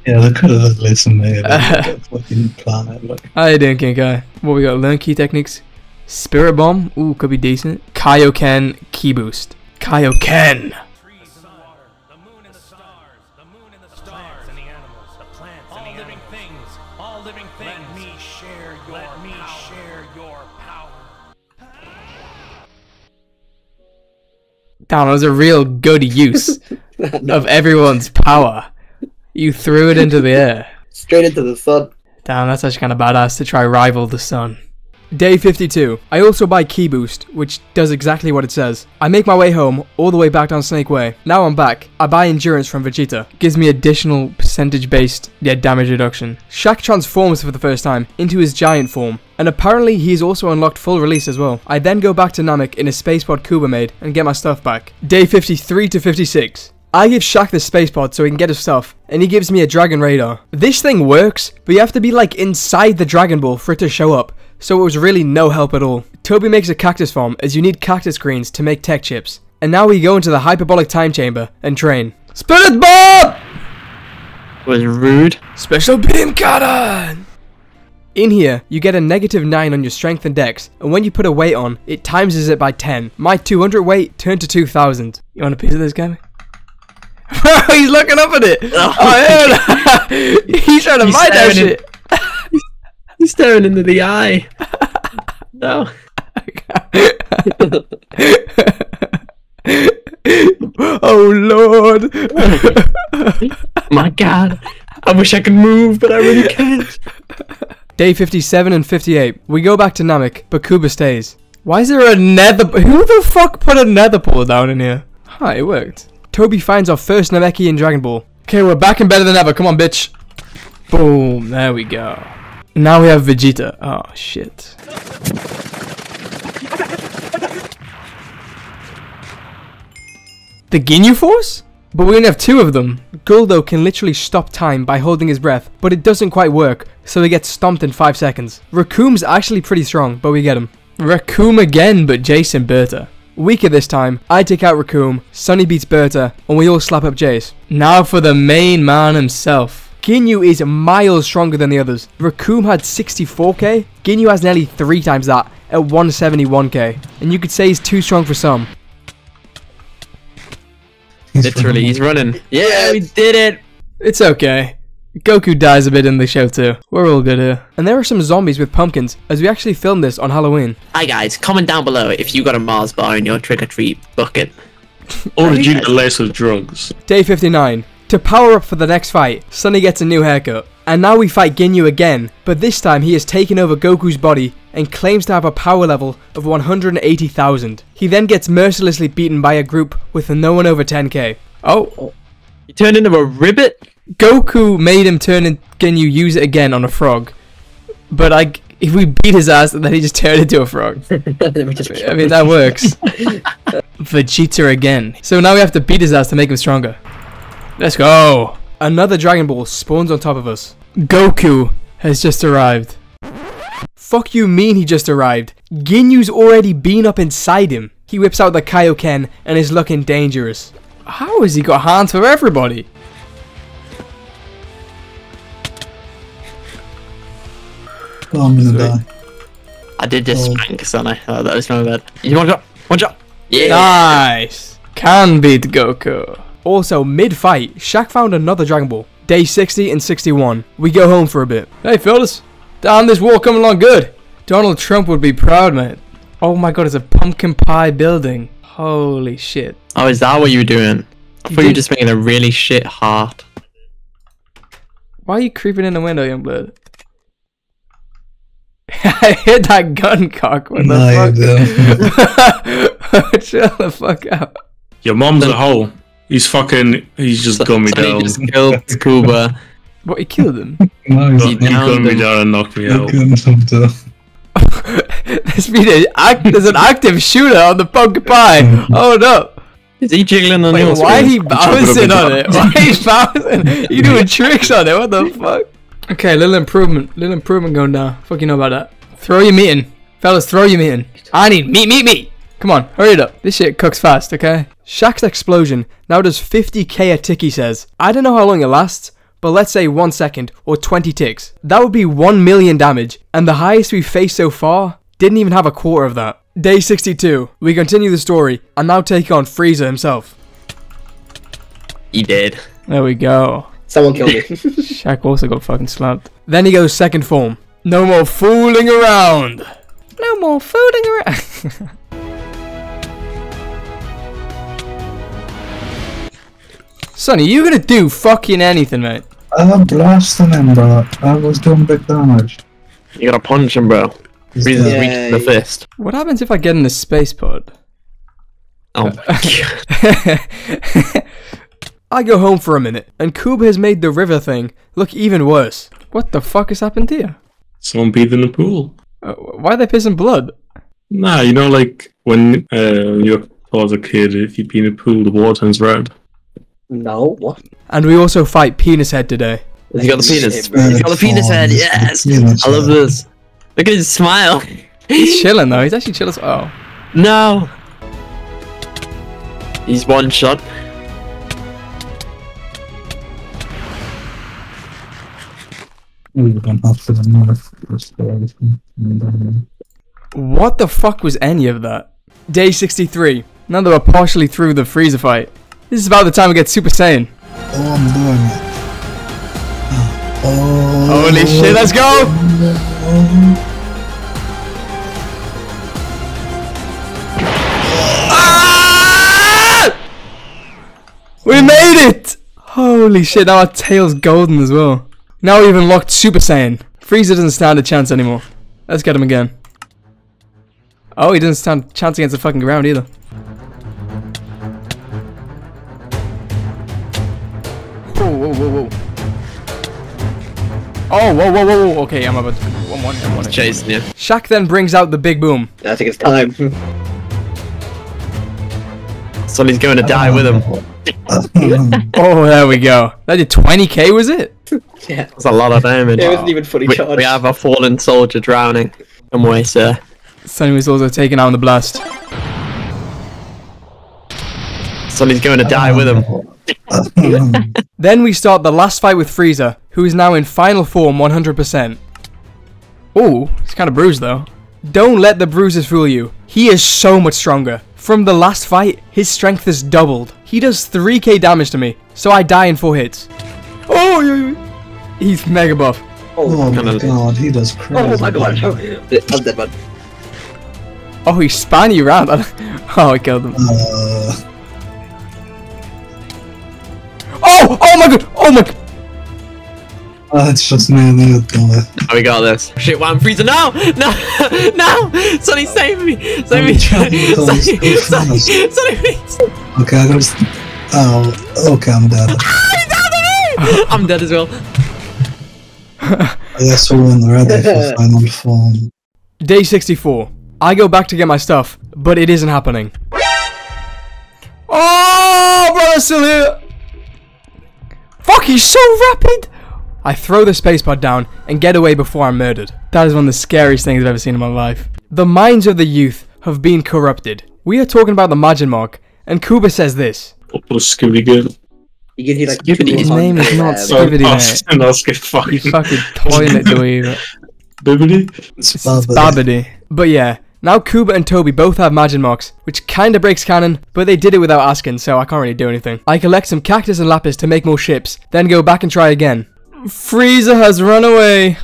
Yeah, they could have listened to me about the fucking planet. Like, How you doing, King Kai? What we got? Learn ki techniques. Spirit Bomb. Ooh, could be decent. Kaioken Ki Boost. Kaioken. trees and water, the moon and the stars, the moon and the stars and the animals, the plants all the living things, all living things. Me share your Let me share your power. Damn, that was a real good use of everyone's power. You threw it into the air. Straight into the sun. Damn, that's actually kind of badass to try rival the sun. Day 52. I also buy Ki Boost, which does exactly what it says. I make my way home, all the way back down Snake Way. Now I'm back. I buy Endurance from Vegeta. Gives me additional percentage based yeah, damage reduction. Shaq transforms for the first time into his giant form. And apparently he's also unlocked full release as well. I then go back to Namek in a space pod Kuba made and get my stuff back. Day 53 to 56. I give Shaq the space pod so he can get his stuff, and he gives me a dragon radar. This thing works, but you have to be like inside the Dragon Ball for it to show up, so it was really no help at all. Toby makes a cactus farm as you need cactus greens to make tech chips. And now we go into the hyperbolic time chamber and train. Spirit Bomb! Was rude. Special beam cannon! In here, you get a negative 9 on your strength and dex, and when you put a weight on, it times it by 10. My 200 weight turned to 2000. You want a piece of this, guy? He's looking up at it! Oh, oh, yeah. He's trying to He's buy that shit! He's staring into the eye. no. oh lord! My god. I wish I could move, but I really can't. Day 57 and 58. We go back to Namek, but Kuba stays. Why is there a nether- Who the fuck put a nether portal down in here? Hi, it worked. Toby finds our first Namekian Dragon Ball. Okay, we're back and better than ever. Come on, bitch. Boom. There we go. Now we have Vegeta. Oh, shit. The Ginyu Force? But we only have two of them. Guldo can literally stop time by holding his breath, but it doesn't quite work, so he gets stomped in 5 seconds. Recoome's actually pretty strong, but we get him. Rakum again, but Jason Burter. Weaker this time, I take out Recoome, Sunny beats Burter, and we all slap up Jeice. Now for the main man himself. Ginyu is miles stronger than the others. Recoome had 64k, Ginyu has nearly 3 times that, at 171k. And you could say he's too strong for some. he's Literally, running. he's running. Yeah, we did it. It's okay. Goku dies a bit in the show too. We're all good here. And there are some zombies with pumpkins, as we actually filmed this on Halloween. Hi guys, comment down below if you got a Mars bar in your trick or treat bucket. Or did you get a laced of drugs? Day 59. To power up for the next fight, Sunny gets a new haircut. And now we fight Ginyu again, but this time he has taken over Goku's body and claims to have a power level of 180,000. He then gets mercilessly beaten by a group with no one over 10k. Oh, He turned into a ribbit? Goku made him turn in Ginyu use it again on a frog. But I, if we beat his ass, then he just turned into a frog. I mean, that works. Vegeta again. So now we have to beat his ass to make him stronger. Let's go. Another Dragon Ball spawns on top of us. Goku has just arrived. Fuck you mean he just arrived? Ginyu's already been up inside him. He whips out the Kaioken and is looking dangerous. How has he got hands for everybody? Oh, I'm gonna Sweet. die. I did just Oh. spank, son. I oh, that was my bad. You one shot, one shot. Yeah. Nice. Can beat Goku. Also, mid-fight, Shaq found another Dragon Ball. Day 60 and 61. We go home for a bit. Hey, fellas. Damn, this war coming along good. Donald Trump would be proud, mate. Oh my god, it's a pumpkin pie building. Holy shit. Oh, is that what you were doing? I thought you were just making a really shit heart. Why are you creeping in the window, young blood? I hit that gun cock. What the No, you fuck? Chill the fuck out. Your mom's a hoe. He's fucking. He's just gunned me Sonny down. He just killed Scuba. What, he killed him? No, He he's He downed gunned me him. down and knocked me not out. good enough to. there's been a act, there's an active shooter on the pumpkin pie. Oh no. Is he jiggling on Wait, your why are he bouncing on it? Why is he bouncing? You doing tricks on it? What the fuck? Okay, little improvement. Little improvement going down. Fuck you know about that. Throw your meat in. Fellas, throw your meat in. I need meat, meat, meat. Come on, hurry it up. This shit cooks fast, okay? Shaq's explosion now does 50k a tick, he says. I don't know how long it lasts, but let's say 1 second or 20 ticks. That would be 1 million damage, and the highest we've faced so far didn't even have a quarter of that. Day 62. We continue the story and now take on Frieza himself. He did. There we go. Someone killed me. Shaq also got fucking slapped. Then he goes second form. No more fooling around. No more fooling around. Sonny, you gonna do fucking anything, mate? I'm blasting him, bro. I was doing big damage. You gotta punch him, bro. He's Reason's dead. the fist. What happens if I get in the space pod? Oh, I go home for a minute, and Kuba has made the river thing look even worse. What the fuck has happened here? Someone peed in the pool. Uh, why are they pissing blood? Nah, you know, like when uh, you was a kid, if you pee in a pool, the water turns red. no, what? And we also fight Penis Head today. he's got the penis. He's got the penis head. Oh, Yes. penis I love head. this. Look at his smile. He's chilling though. He's actually chilling. Oh, No. He's one shot. We're gonna have to the north. What the fuck was any of that? Day 63. Now that we're partially through the Frieza fight. This is about the time we get Super Saiyan. Oh, I'm doing it. Oh, Holy shit, let's go! Ah! We made it! Holy shit, now our tail's golden as well. Now we even locked Super Saiyan. Frieza doesn't stand a chance anymore. Let's get him again. Oh, he doesn't stand a chance against the fucking ground either. Whoa, whoa, whoa, whoa. Oh, whoa, whoa, whoa, whoa. Okay, I'm about to. One, one, one, one. Chasing you. Shaq then brings out the big boom. I think it's time. Sonny's going to die with him. Oh, there we go. That did 20k, was it? yeah. That's a lot of damage. It wasn't even fully We, charged. we have a fallen soldier drowning. Come away, sir. Sonny was also taken out in the blast. Sonny's going to die with him. Then we start the last fight with Frieza, who is now in final form 100%. Ooh, he's kind of bruised though. Don't let the bruises fool you. He is so much stronger. From the last fight, his strength is doubled. He does 3k damage to me, so I die in 4 hits. Oh, yeah, yeah. He's mega buff. Oh my Kinda- god, he does crazy. Oh my god. I'm dead, man. Oh, he span you around. oh, I killed him. Uh, Oh, oh my god, oh my god. that's just me and you. Oh, we got this. Shit, why I'm freezing No! No! No! Sonny, save me! Save me! I'm trying to Sonny, go Sonny, fast. Sonny, please! Okay, I gotta. Oh, okay, I'm dead. I'm dead as well. I guess we're in ready for final form. Day 64. I go back to get my stuff, but it isn't happening. Oh, brother's still here. Fuck, he's so rapid! I throw the spacebar down and get away before I'm murdered. That is one of the scariest things I've ever seen in my life. The minds of the youth have been corrupted. We are talking about the Majin Mark, and Kuba says this. What a Scooby good. You can hear like Skibidi. His name is not Skibidi. Skibidi, oh, mate. and I'll skip You fucking fucking toilet dweeb. Bibbidi. It's It's Babidi. Babidi. But yeah, now Kuba and Toby both have Majin Marks, which kinda breaks canon, but they did it without asking, so I can't really do anything. I collect some cactus and lapis to make more ships, then go back and try again. Frieza has run away.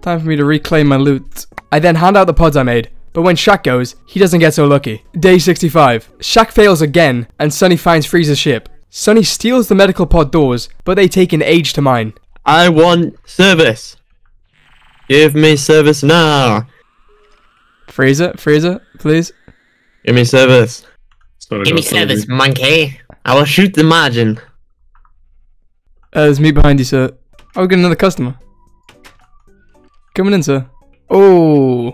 Time for me to reclaim my loot. I then hand out the pods I made, but when Shaq goes, he doesn't get so lucky. Day 65. Shaq fails again, and Sunny finds Frieza's ship. Sunny steals the medical pod doors, but they take an age to mine. I want service. Give me service now. Frieza, Frieza, please. Give me service. Sorry, Give me that's Toby. service, monkey. I will shoot the margin. Uh, there's me behind you, sir. Oh, we got another customer. Coming in, sir. Oh.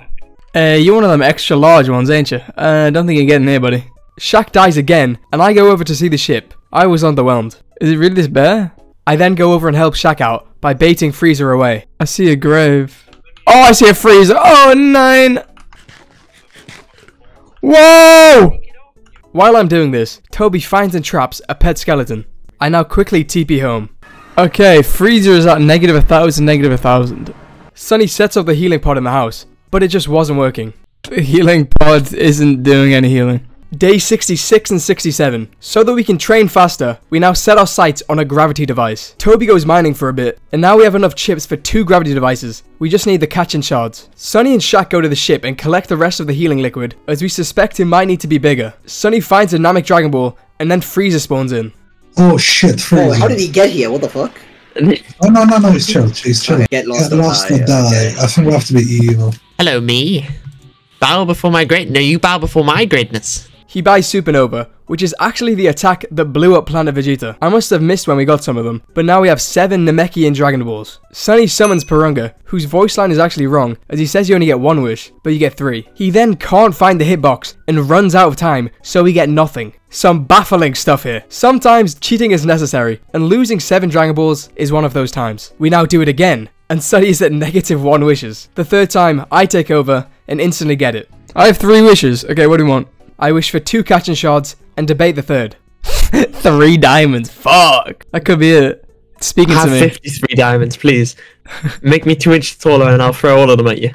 Uh, you're one of them extra large ones, ain't you? Uh, don't think you're getting here, buddy. Shaq dies again, and I go over to see the ship. I was underwhelmed. Is it really this bear? I then go over and help Shaq out by baiting Frieza away. I see a grave. Oh, I see a Frieza. Oh, nine. Whoa! While I'm doing this, Toby finds and traps a pet skeleton. I now quickly TP home. Okay, Frieza is at negative a thousand, negative a thousand. Sunny sets up the healing pod in the house, but it just wasn't working. The healing pod isn't doing any healing. Day 66 and 67. So that we can train faster, we now set our sights on a gravity device. Toby goes mining for a bit, and now we have enough chips for two gravity devices. We just need the Katchin shards. Sunny and Shaq go to the ship and collect the rest of the healing liquid, as we suspect it might need to be bigger. Sunny finds a Namek Dragon Ball, and then Frieza spawns in. Oh shit, Oh, how did he get here? What the fuck? Oh no no no, he's chill, he's chill. Get lost Get or lost die, or die. okay. I think we have to be evil. Hello, me. Bow before my great. No, you bow before my greatness. He buys Supernova, which is actually the attack that blew up Planet Vegeta. I must have missed when we got some of them, but now we have 7 Namekian Dragon Balls. Sunny summons Porunga, whose voice line is actually wrong, as he says you only get one wish, but you get 3. He then can't find the hitbox and runs out of time, so we get nothing. Some baffling stuff here. Sometimes cheating is necessary, and losing 7 Dragon Balls is one of those times. We now do it again, and Sunny is at negative 1 wishes. The third time, I take over and instantly get it. I have 3 wishes. Okay, what do you want? I wish for two Katchin shards and debate the third. Three diamonds. Fuck. That could be it. It's speaking to Have me. 53 diamonds, please. Make me two inches taller and I'll throw all of them at you.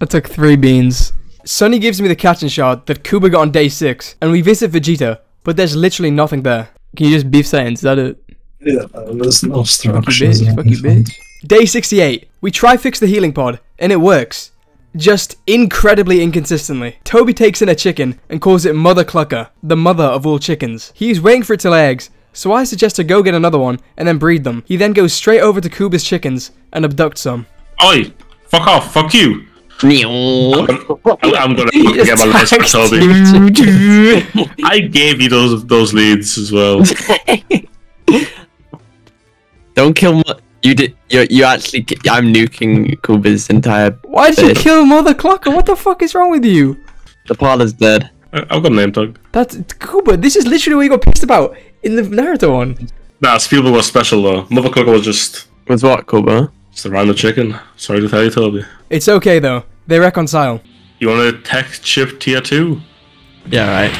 I took three beans. Sonny gives me the Katchin shard that Kuba got on day six, and we visit Vegeta, but there's literally nothing there. Can you just beef Saiyans? Is that it? Yeah, there's no Fuck you, bitch. Fuck you, bitch. Day 68. We try fix the healing pod, and it works. Just incredibly inconsistently. Toby takes in a chicken and calls it Mother Clucker, the mother of all chickens. He's waiting for it to lay eggs, so I suggest to go get another one and then breed them. He then goes straight over to Kuba's chickens and abducts some. Oi! Fuck off! Fuck you! I'm, I'm gonna He get my just list for tags Toby. I gave you those those leads as well. Don't kill mu- you did you you actually I'm nuking Kuba's entire Why did you base. kill Mother Clucker? What the fuck is wrong with you? the parlor's dead. I- I've got a name tag. That's Kuba. This is literally what you got pissed about in the Naruto one. Nah, Spielberg was special though. Mother Clucker was just Was what, Kuba? just a random chicken. Sorry to tell you, Toby. It's okay though. They reconcile. You want a tech chip tier two? Yeah, right.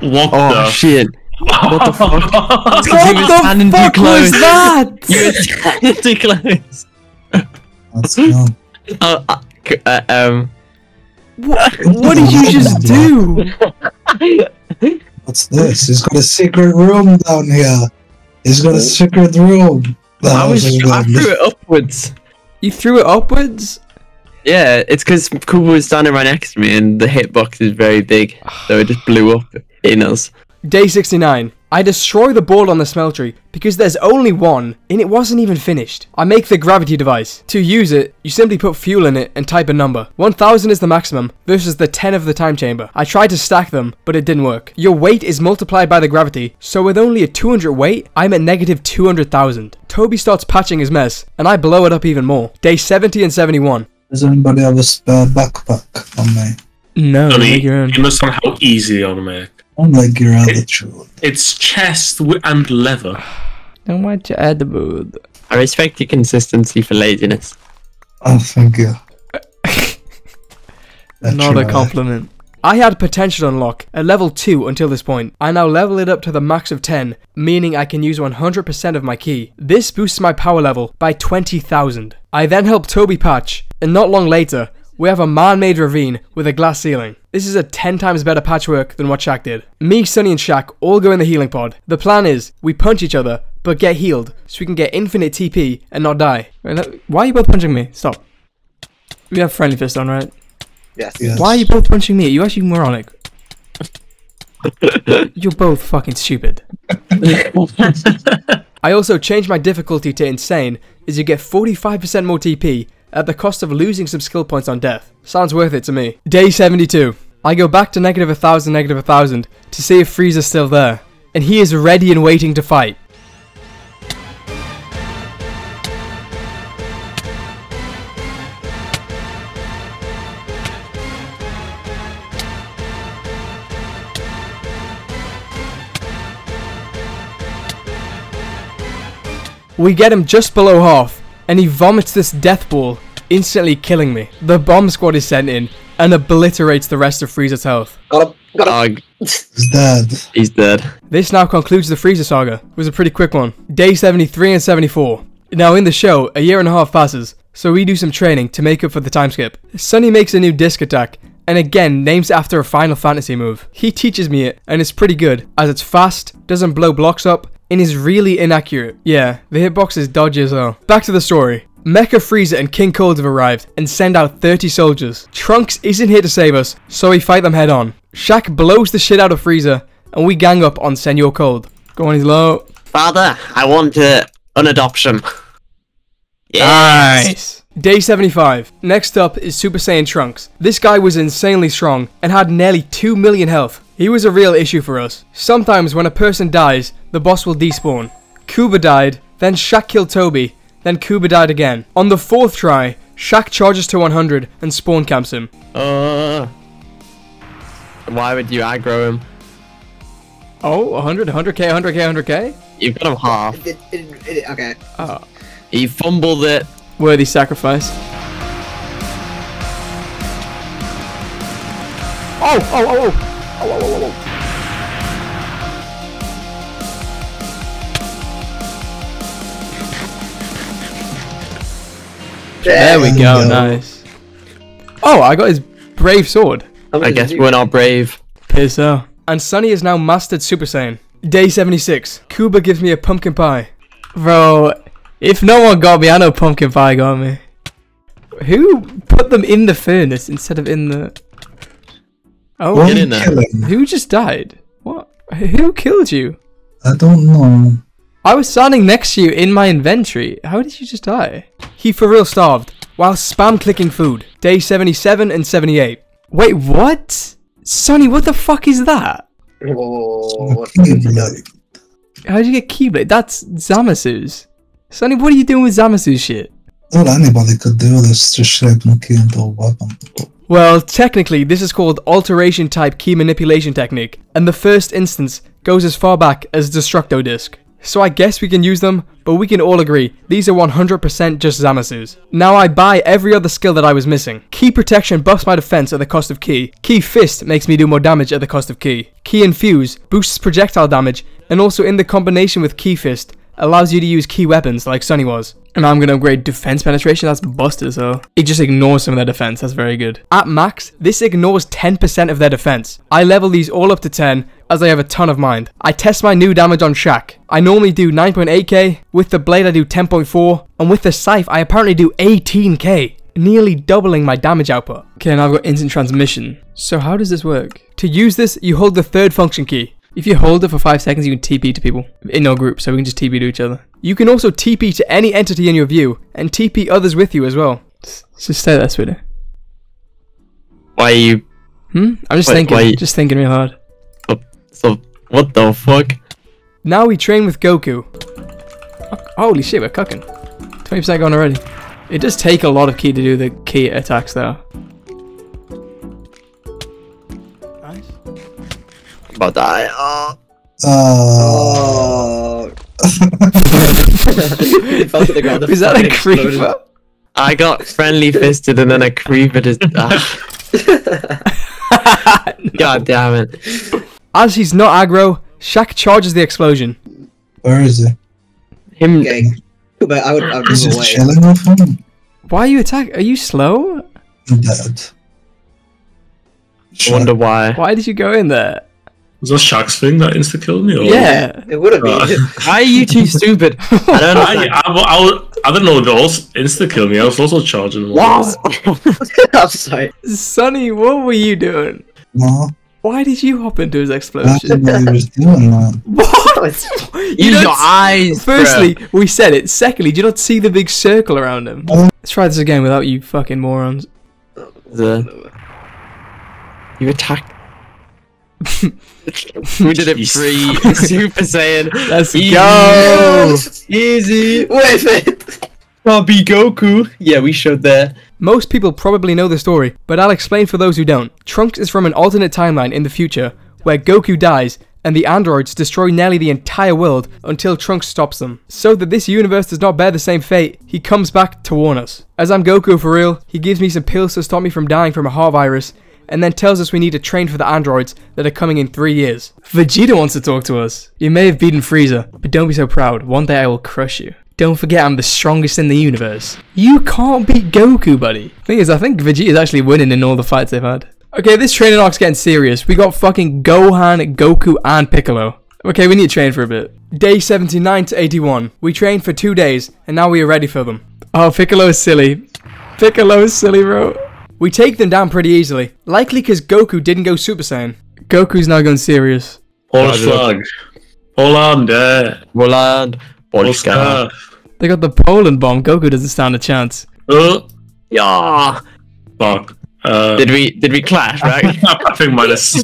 What Oh the? shit. What the fuck? What he was the standing too fuck was that? You were too close. Let's. Uh, uh, uh, um. What, what did you just do? What's this? He's got a secret room down here. He's got a secret room. The I house was is I gone. threw it upwards. You threw it upwards? Yeah, it's because Kuba was standing right next to me, and the hitbox is very big, so it just blew up in us. Day 69. I destroy the ball on the smeltery because there's only one and it wasn't even finished. I make the gravity device. To use it, you simply put fuel in it and type a number. 1000 is the maximum versus the 10 of the time chamber. I tried to stack them, but it didn't work. Your weight is multiplied by the gravity, so with only a 200 weight, I'm at negative 200,000. Toby starts patching his mess, and I blow it up even more. Day 70 and 71. Does anybody have a spare backpack on me? No, Johnny, make your own. you understand how easy they are to make. I like your attitude. It's chest wi- and leather. Don't want to add the mood. I respect your consistency for laziness. Oh, thank you. That's Not a right. compliment. I had potential unlock at level 2 until this point. I now level it up to the max of 10, meaning I can use 100% of my ki. This boosts my power level by 20,000. I then help Toby patch, and not long later, we have a man-made ravine with a glass ceiling. This is a 10 times better patchwork than what Shaq did. Me, Sunny, and Shaq all go in the healing pod. The plan is, we punch each other, but get healed, so we can get infinite TP and not die. Wait, Why are you both punching me? Stop. We have friendly fist on, right? Yes. Yes. Why are you both punching me? Are you actually moronic? You're both fucking stupid. I also changed my difficulty to insane, as you get 45% more TP at the cost of losing some skill points on death. Sounds worth it to me. Day 72. I go back to negative 1000, negative 1000 to see if Frieza's still there. And he is ready and waiting to fight. We get him just below half, and he vomits this death ball, instantly killing me. The bomb squad is sent in and obliterates the rest of Frieza's health. Got him. Got him. Dog, He's dead. he's dead. This now concludes the Frieza saga. It was a pretty quick one. Day 73 and 74. Now in the show, a year and a half passes, so we do some training to make up for the time skip. Sunny makes a new disc attack, and again names it after a Final Fantasy move. He teaches me it, and it's pretty good, as it's fast, doesn't blow blocks up, and is really inaccurate. Yeah, the hitbox is dodgy as well. Back to the story. Mecha Frieza and King Cold have arrived and send out 30 soldiers. Trunks isn't here to save us, so we fight them head on. Shaq blows the shit out of Frieza, and we gang up on Senor Cold. Go on, he's low. Father, I want uh, to unadoption. Nice. Day 75. Next up is Super Saiyan Trunks. This guy was insanely strong and had nearly 2 million health. He was a real issue for us. Sometimes when a person dies, the boss will despawn. Kuba died, then Shaq killed Toby, then Kuba died again. On the fourth try, Shaq charges to 100 and spawn camps him. Uh, why would you aggro him? Oh, 100, 100k, 100k, 100k? You've got him half. It- it- it- okay. He fumbled it. Worthy sacrifice. Oh, oh, oh, oh. Oh, oh, oh, oh, oh. There we go, Yeah. nice. Oh, I got his brave sword. I guess we're not brave. Peace so. And Sunny is now mastered Super Saiyan. Day 76. Kuba gives me a pumpkin pie. Bro, if no one got me, I know pumpkin pie got me. Who put them in the furnace instead of in the... Oh, Why Get in there. who just died? What? Who killed you? I don't know. I was standing next to you in my inventory. How did you just die? He for real starved while spam clicking food. Day 77 and 78. Wait, what? Sonny, what the fuck is that? How did you get Keyblade? That's Zamasu's. Sonny, what are you doing with Zamasu's shit? Not anybody could do this, just shaping ki into a weapon. Well, technically, this is called alteration type ki manipulation technique, and the first instance goes as far back as Destructo Disc. So I guess we can use them, but we can all agree these are 100% just Zamasu's. Now I buy every other skill that I was missing. Ki Protection buffs my defense at the cost of Ki. Ki Fist makes me do more damage at the cost of Ki. Ki Infuse boosts projectile damage, and also in the combination with Ki Fist, allows you to use ki weapons like Sunny was. And I'm gonna upgrade defense penetration, that's busted so. It just ignores some of their defense, that's very good. At max, this ignores 10% of their defense. I level these all up to 10, as I have a ton of mind. I test my new damage on Shaq. I normally do 9.8k, with the blade I do 10.4, and with the scythe I apparently do 18k. Nearly doubling my damage output. Okay, now I've got instant transmission. So how does this work? To use this, you hold the third function key. If you hold it for 5 seconds, you can TP to people in your group, so we can just TP to each other. You can also TP to any entity in your view, and TP others with you as well. S- Just stay there, sweetie. Why are you? Hmm? I'm just Wait, thinking, wait. just thinking real hard. So what the fuck? Now we train with Goku. Holy shit, we're cooking. 20% gone already. It does take a lot of ki to do the ki attacks though. Nice. about to die. Oh. Oh. Oh. He fell to the ground, the Is that a creeper? I got friendly fisted and then a creeper just. ah, God damn it. As he's not aggro, Shaq charges the explosion. Where is he? Him. Okay. But I would, I would Is move away. chilling with him? Why are you attack? Are you slow? I'm dead. I wonder why. Why did you go in there? Was that Shaq's thing that insta killed me? Or? Yeah. It would have Uh, been. Why are you too stupid? I don't I, understand. I, I, I, I don't know if they also insta killed me. I was also charging. them. I'm sorry. Sonny, what were you doing? No, Why did you hop into his I explosion? didn't know he was doing that. What? Use your eyes. Firstly, we said it. Secondly, do you not see the big circle around him? Let's try this again without you fucking morons. The, you attacked. we did it free. Super Saiyan. Let's Easy. go! Easy. Wait minute. Bobby Goku. Yeah, we showed that. Most people probably know the story, but I'll explain for those who don't. Trunks is from an alternate timeline in the future, where Goku dies and the androids destroy nearly the entire world until Trunks stops them. So that this universe does not bear the same fate, he comes back to warn us. As I'm Goku for real, he gives me some pills to stop me from dying from a heart virus, and then tells us we need to train for the androids that are coming in three years. Vegeta wants to talk to us. You may have beaten Frieza, but don't be so proud. One day I will crush you. Don't forget I'm the strongest in the universe. You can't beat Goku, buddy. Thing is, I think Vegeta's actually winning in all the fights they've had. Okay, this training arc's getting serious. We got fucking Gohan, Goku, and Piccolo. Okay, we need to train for a bit. Day 79 to 81. We trained for two days, and now we are ready for them. Oh, Piccolo is silly. Piccolo is silly, bro. We take them down pretty easily. Likely because Goku didn't go Super Saiyan. Goku's now going serious. Polish flag. Poland, yeah. Roland. Polska. Polska. They got the Poland bomb. Goku doesn't stand a chance. Oh, Yeah. fuck. Uh, Did we did we clash, right? I think minus.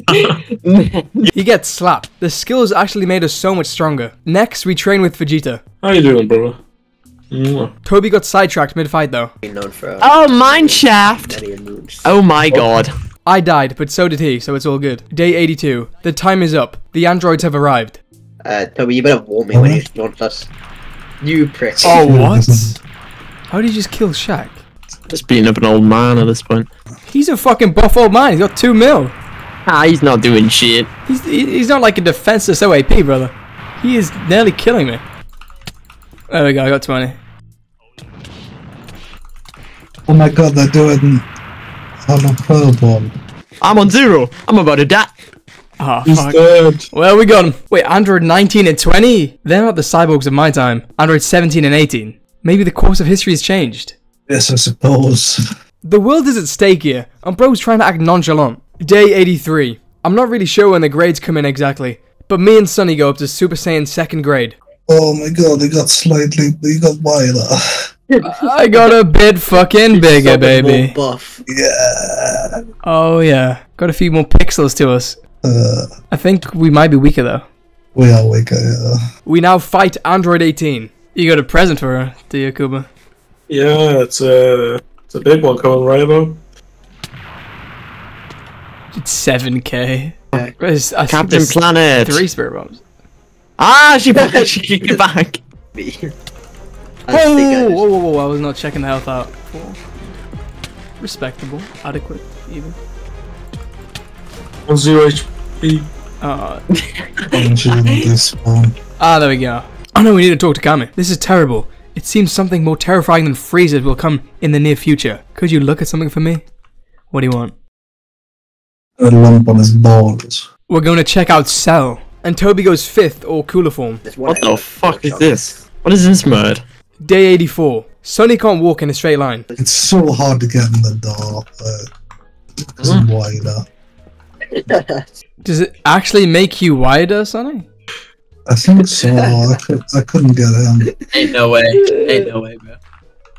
He gets slapped. The skills actually made us so much stronger. Next, we train with Vegeta. How you doing, brother? Mwah. Toby got sidetracked mid-fight though. Known for uh, oh, mine shaft. many. Oh my god. I died, but so did he, so it's all good. Day 82. The time is up. The androids have arrived. Uh, Toby, you better warn me when you launch us. You prick. Oh, what? How did you just kill Shaq? Just beating up an old man at this point. He's a fucking buff old man. He's got 2 mil. Ah, he's not doing shit. He's, he's not like a defenseless OAP, brother. He is nearly killing me. There we go, I got 20. Oh my god, they're doing on a pearl bomb. I'm on zero. I'm about to die. Oh, He's fuck. dead. Well, we got him. Wait, Android 19 and 20? They're not the cyborgs of my time. Android 17 and 18. Maybe the course of history has changed. Yes, I suppose. The world is at stake here, and bro's trying to act nonchalant. Day 83. I'm not really sure when the grades come in exactly, but me and Sunny go up to Super Saiyan second grade. Oh my god, they got slightly, they got wider. I got a bit fucking bigger, baby. More buff. Yeah. Oh yeah, got a few more pixels to us. Uh, I think we might be weaker though. we are weaker, yeah. We now fight Android 18. You got a present for her, do you, Kuba? Yeah, it's a it's a big one coming right about. It's 7k. Where's- I think Captain Planet. Three spirit bombs. Ah, she she kicked it back. I think I Whoa, just- whoa, whoa, whoa, I was not checking the health out. Cool. Respectable, adequate, even. One zero HP. Uh, And she ah, there we go. Oh no, we need to talk to Kami. This is terrible. It seems something more terrifying than freezes will come in the near future. Could you look at something for me? What do you want? A lump on his balls. We're going to check out Cell. And Toby goes fifth or cooler form. What the fuck is this? What is this mode? Day 84. Sonny can't walk in a straight line. It's so hard to get in the door, but it's wider. Does it actually make you wider, Sonny? I think so. I, could, I couldn't get in. Ain't no way. Ain't no way, bro.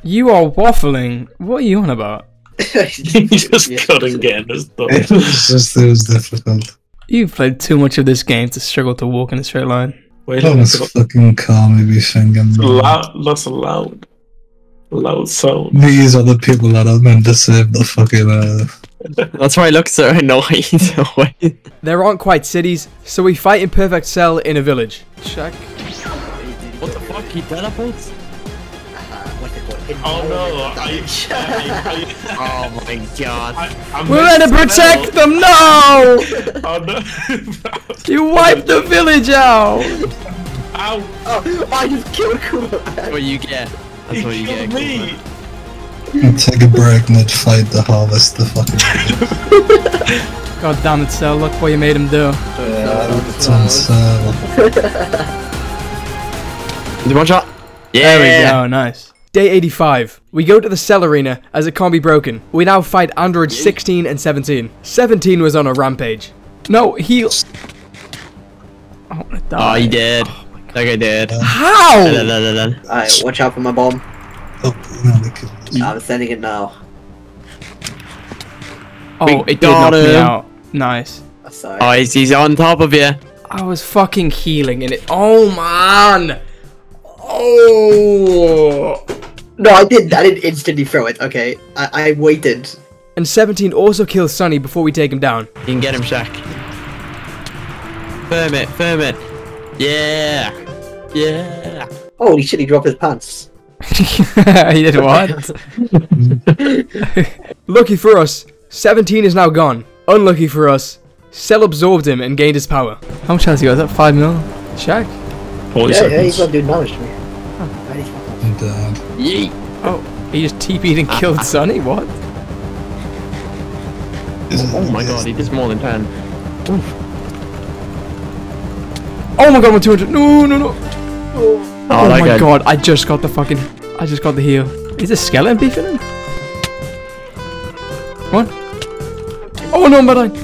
You are waffling. What are you on about? you just Yeah. couldn't get in his door. It was just, it was difficult. You've played too much of this game to struggle to walk in a straight line. Wait a That minute. was fucking calm be singing. Loud, that's a loud, loud sound. These are the people that are meant to save the fucking earth. That's why I look so annoyed. There aren't quite cities, so we fight in Perfect Cell in a village. Check. what the fuck? He teleports? Oh no! I, Oh my god. I, I We're gonna protect them! No! Oh no! You wiped the village out! Ow! Oh, I just killed Kuma. That's what you get. That's He what you killed get. me! Take a break mid-fight to harvest the fucking. God damn it, Cell, look what you made him do. Yeah, It's on sale. One shot. There we Yeah. go, oh, nice. Day 85. We go to the cell arena as it can't be broken. We now fight androids 16 and 17. 17 was on a rampage. No, he. I wanna Oh, die. he did. That guy did. How? Alright, watch out for my bomb. Oh, no, they killed it. I'm sending it now. Oh, We it did got knock me out. Nice. Oh, sorry. Oh, he's, he's on top of you. I was fucking healing and it. Oh man! Oh! No, I didn't. I didn't instantly throw it. Okay, I, I waited. And 17 also kills Sunny before we take him down. You can get him, Shaq. Firm it, firm it. Yeah. Yeah. Holy shit! He dropped his pants. he did what? Lucky for us, 17 is now gone. Unlucky for us, Cell absorbed him and gained his power. How much has he got? Is that 5 mil? Shaq? 40 Yeah, yeah, he's seconds. not doing damage to me. Right, he's fucked up. And, uh, Yeet. Oh, he just TP'd and killed Sunny? What? is it- Oh my god, he does more than 10. Oh my god, I'm 200. No, no, no. Oh, Oh, oh, that my guy- god, I just got the fucking. I just got the heal. Is a skeleton beefing him? Come on. Oh no, I'm about.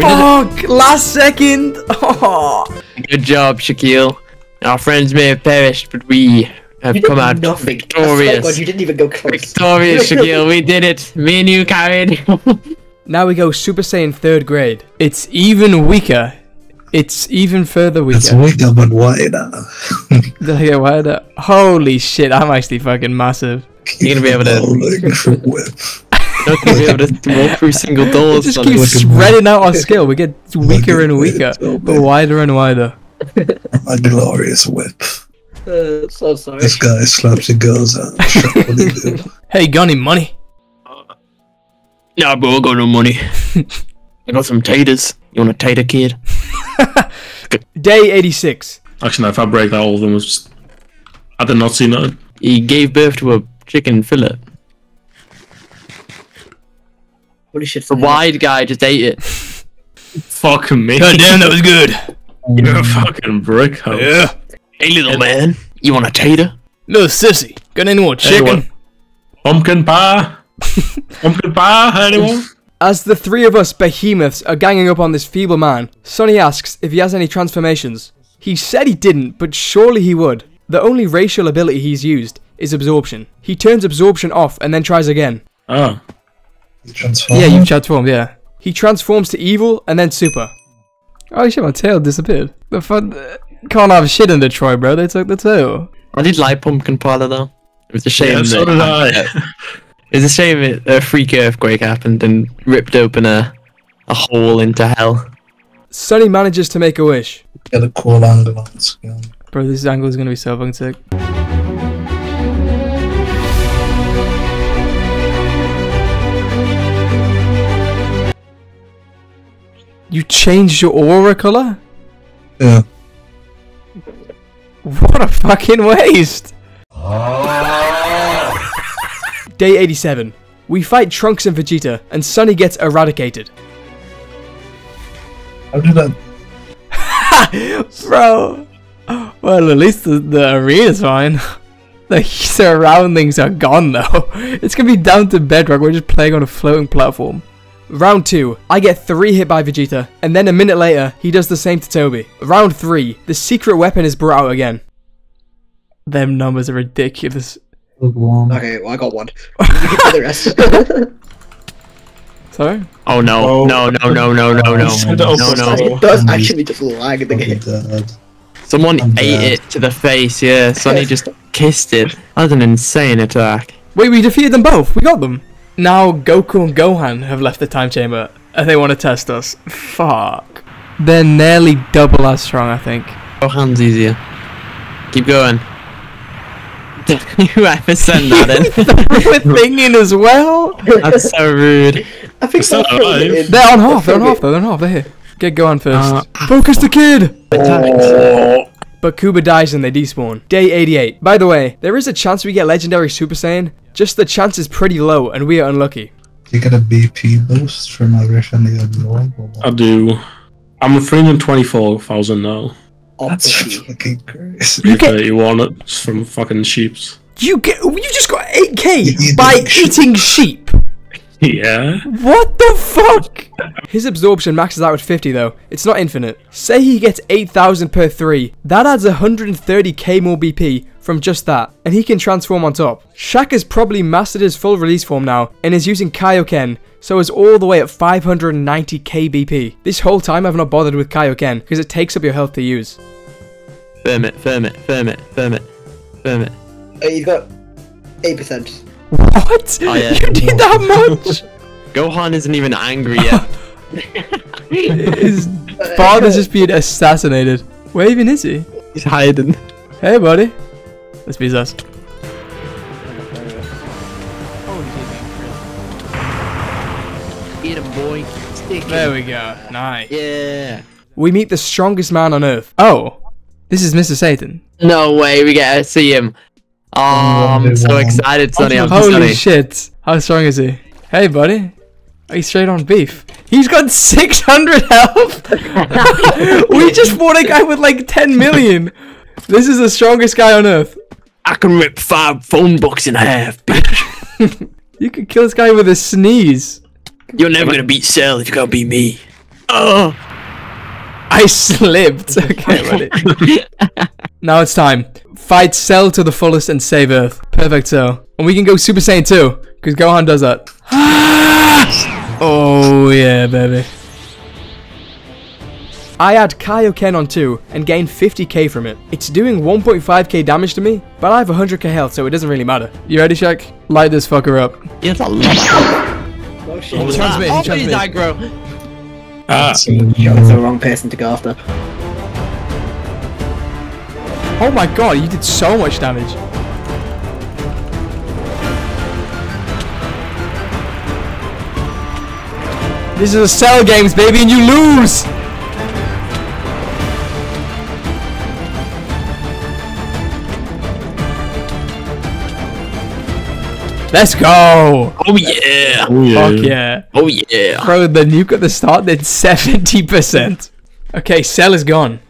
Fuck! Last second! Oh. Good job, Shaquille. Our friends may have perished, but we have You come out nothing. I swear victorious. God, you didn't even go close. Victorious, Shaquille. We did it. Me and you carried. Now we go Super Saiyan 3rd grade. It's even weaker. It's even further It's weaker. weaker but wider. Did I get wider? Holy shit, I'm actually fucking massive. You're gonna be able to- Rolling from whip. Not gonna be able to walk through single It doors. just son. keeps spreading out our skill. We get weaker and weaker, but wider and wider. A glorious whip. Uh, so sorry. This guy slaps the girls out. Shut what do you do? Hey, got any money? Nah, bro, I got no money. I got some taters. You want a tater, kid? Day 86. Actually, no, if I break that, all of them was just. I did not see that. He gave birth to a chicken fillet. Holy shit! The wide guy just ate it. Fucking me. God damn, that was good. You're a fucking brick house. Yeah. Hey, little man, you want a tater? Little sissy. Got any more chicken? Anyone? Pumpkin pie? Pumpkin pie, anyone? As the three of us behemoths are ganging up on this feeble man, Sonny asks if he has any transformations. He said he didn't, but surely he would. The only racial ability he's used is absorption. He turns absorption off and then tries again. Oh. You transform. Yeah, you've transformed, yeah. He transforms to evil and then super. Oh shit, my tail disappeared. The fun can't have shit in Detroit, bro. They took the tail. I did like pumpkin pie though. It was a shame. Yeah, so did I. It was a shame it, a freak earthquake happened and ripped open a a hole into hell. Sonny manages to make a wish. Get a cool angle on the skin. Bro, this angle is gonna be so fucking sick. You changed your aura color? Yeah. What a fucking waste! Oh. Day 87. We fight Trunks and Vegeta, and Sonny gets eradicated. How did that? Bro! Well, at least the, the arena's fine. The surroundings are gone though. It's gonna be down to bedrock. We're just playing on a floating platform. Round 2. I get 3 hit by Vegeta, and then a minute later, he does the same to Toby. Round 3. The secret weapon is brought out again. Them numbers are ridiculous. One. Okay, well I got one. The rest. Sorry? Oh no! Oh. No! No! No! No! No! No! Shut No! No! it does actually just lag the game. Dead. Someone I'm ate dead. it to the face. Yeah, Sonny just kissed it. That's an insane attack. Wait, we defeated them both. We got them. Now Goku and Gohan have left the time chamber and they want to test us. Fuck. They're nearly double as strong, I think. Gohan's easier. Keep going. Whoever sent that in. We're thinking as well. That's so rude. I think so that's what it alive. is. They're on half. They're on half. They're on half. They're here. Get going first. Uh, Focus the kid. Oh, But Kuba dies and they despawn. Day 88. By the way, there is a chance we get legendary Super Saiyan. Just the chance is pretty low and we are unlucky. You get a BP boost from everything you absorb. or what? I do. I'm at 324,000 now. That's Obviously. fucking crazy. You get- 331 it's from fucking sheeps. You get. You just got 8k You by did shit. eating sheep. Yeah. What the fuck? His absorption maxes out at 50 though. It's not infinite. Say he gets 8,000 per 3. That adds 130k more BP from just that. And he can transform on top. Shaq has probably mastered his full release form now and is using Kaioken. So is all the way at 590k BP. This whole time I've not bothered with Kaioken because it takes up your health to use. Firm it, firm it, firm it, firm it, firm it. Uh, You've got 8%. What? Oh, yeah. You did that much? Gohan isn't even angry yet. His father's just being assassinated. Where even is he? He's hiding. Hey, buddy. Let's be us. Get him, boy. Stick There we go. Nice. Yeah. We meet the strongest man on earth. Oh, this is Mr. Satan. No way, we get to see him. Oh, I'm so excited, Sonny. I'm Holy Sonny. shit. How strong is he? Hey, buddy. He's straight on beef. He's got 600 health. we just fought a guy with like 10 million. This is the strongest guy on earth. I can rip five phone books in half, bitch. You could kill this guy with a sneeze. You're never gonna beat Cell if you can't beat me. Oh. I slipped. Okay, buddy. now it's time. Fight Cell to the fullest and save Earth. Perfect, so. And we can go Super Saiyan 2, because Gohan does that. oh, yeah, baby. I add Kaioken on 2 and gain 50k from it. It's doing 1.5k damage to me, but I have 100k health, so it doesn't really matter. You ready, Shaq? Light this fucker up. Yes, I love Oh shit. He transmit, he Oh, transmit. Ah, was the wrong person to go after. Oh my god, you did so much damage. This is a cell games, baby, and you lose! Let's go! Oh yeah. oh yeah. Fuck yeah. Oh yeah. Bro, the nuke at the start did 70%. Okay, Cell is gone.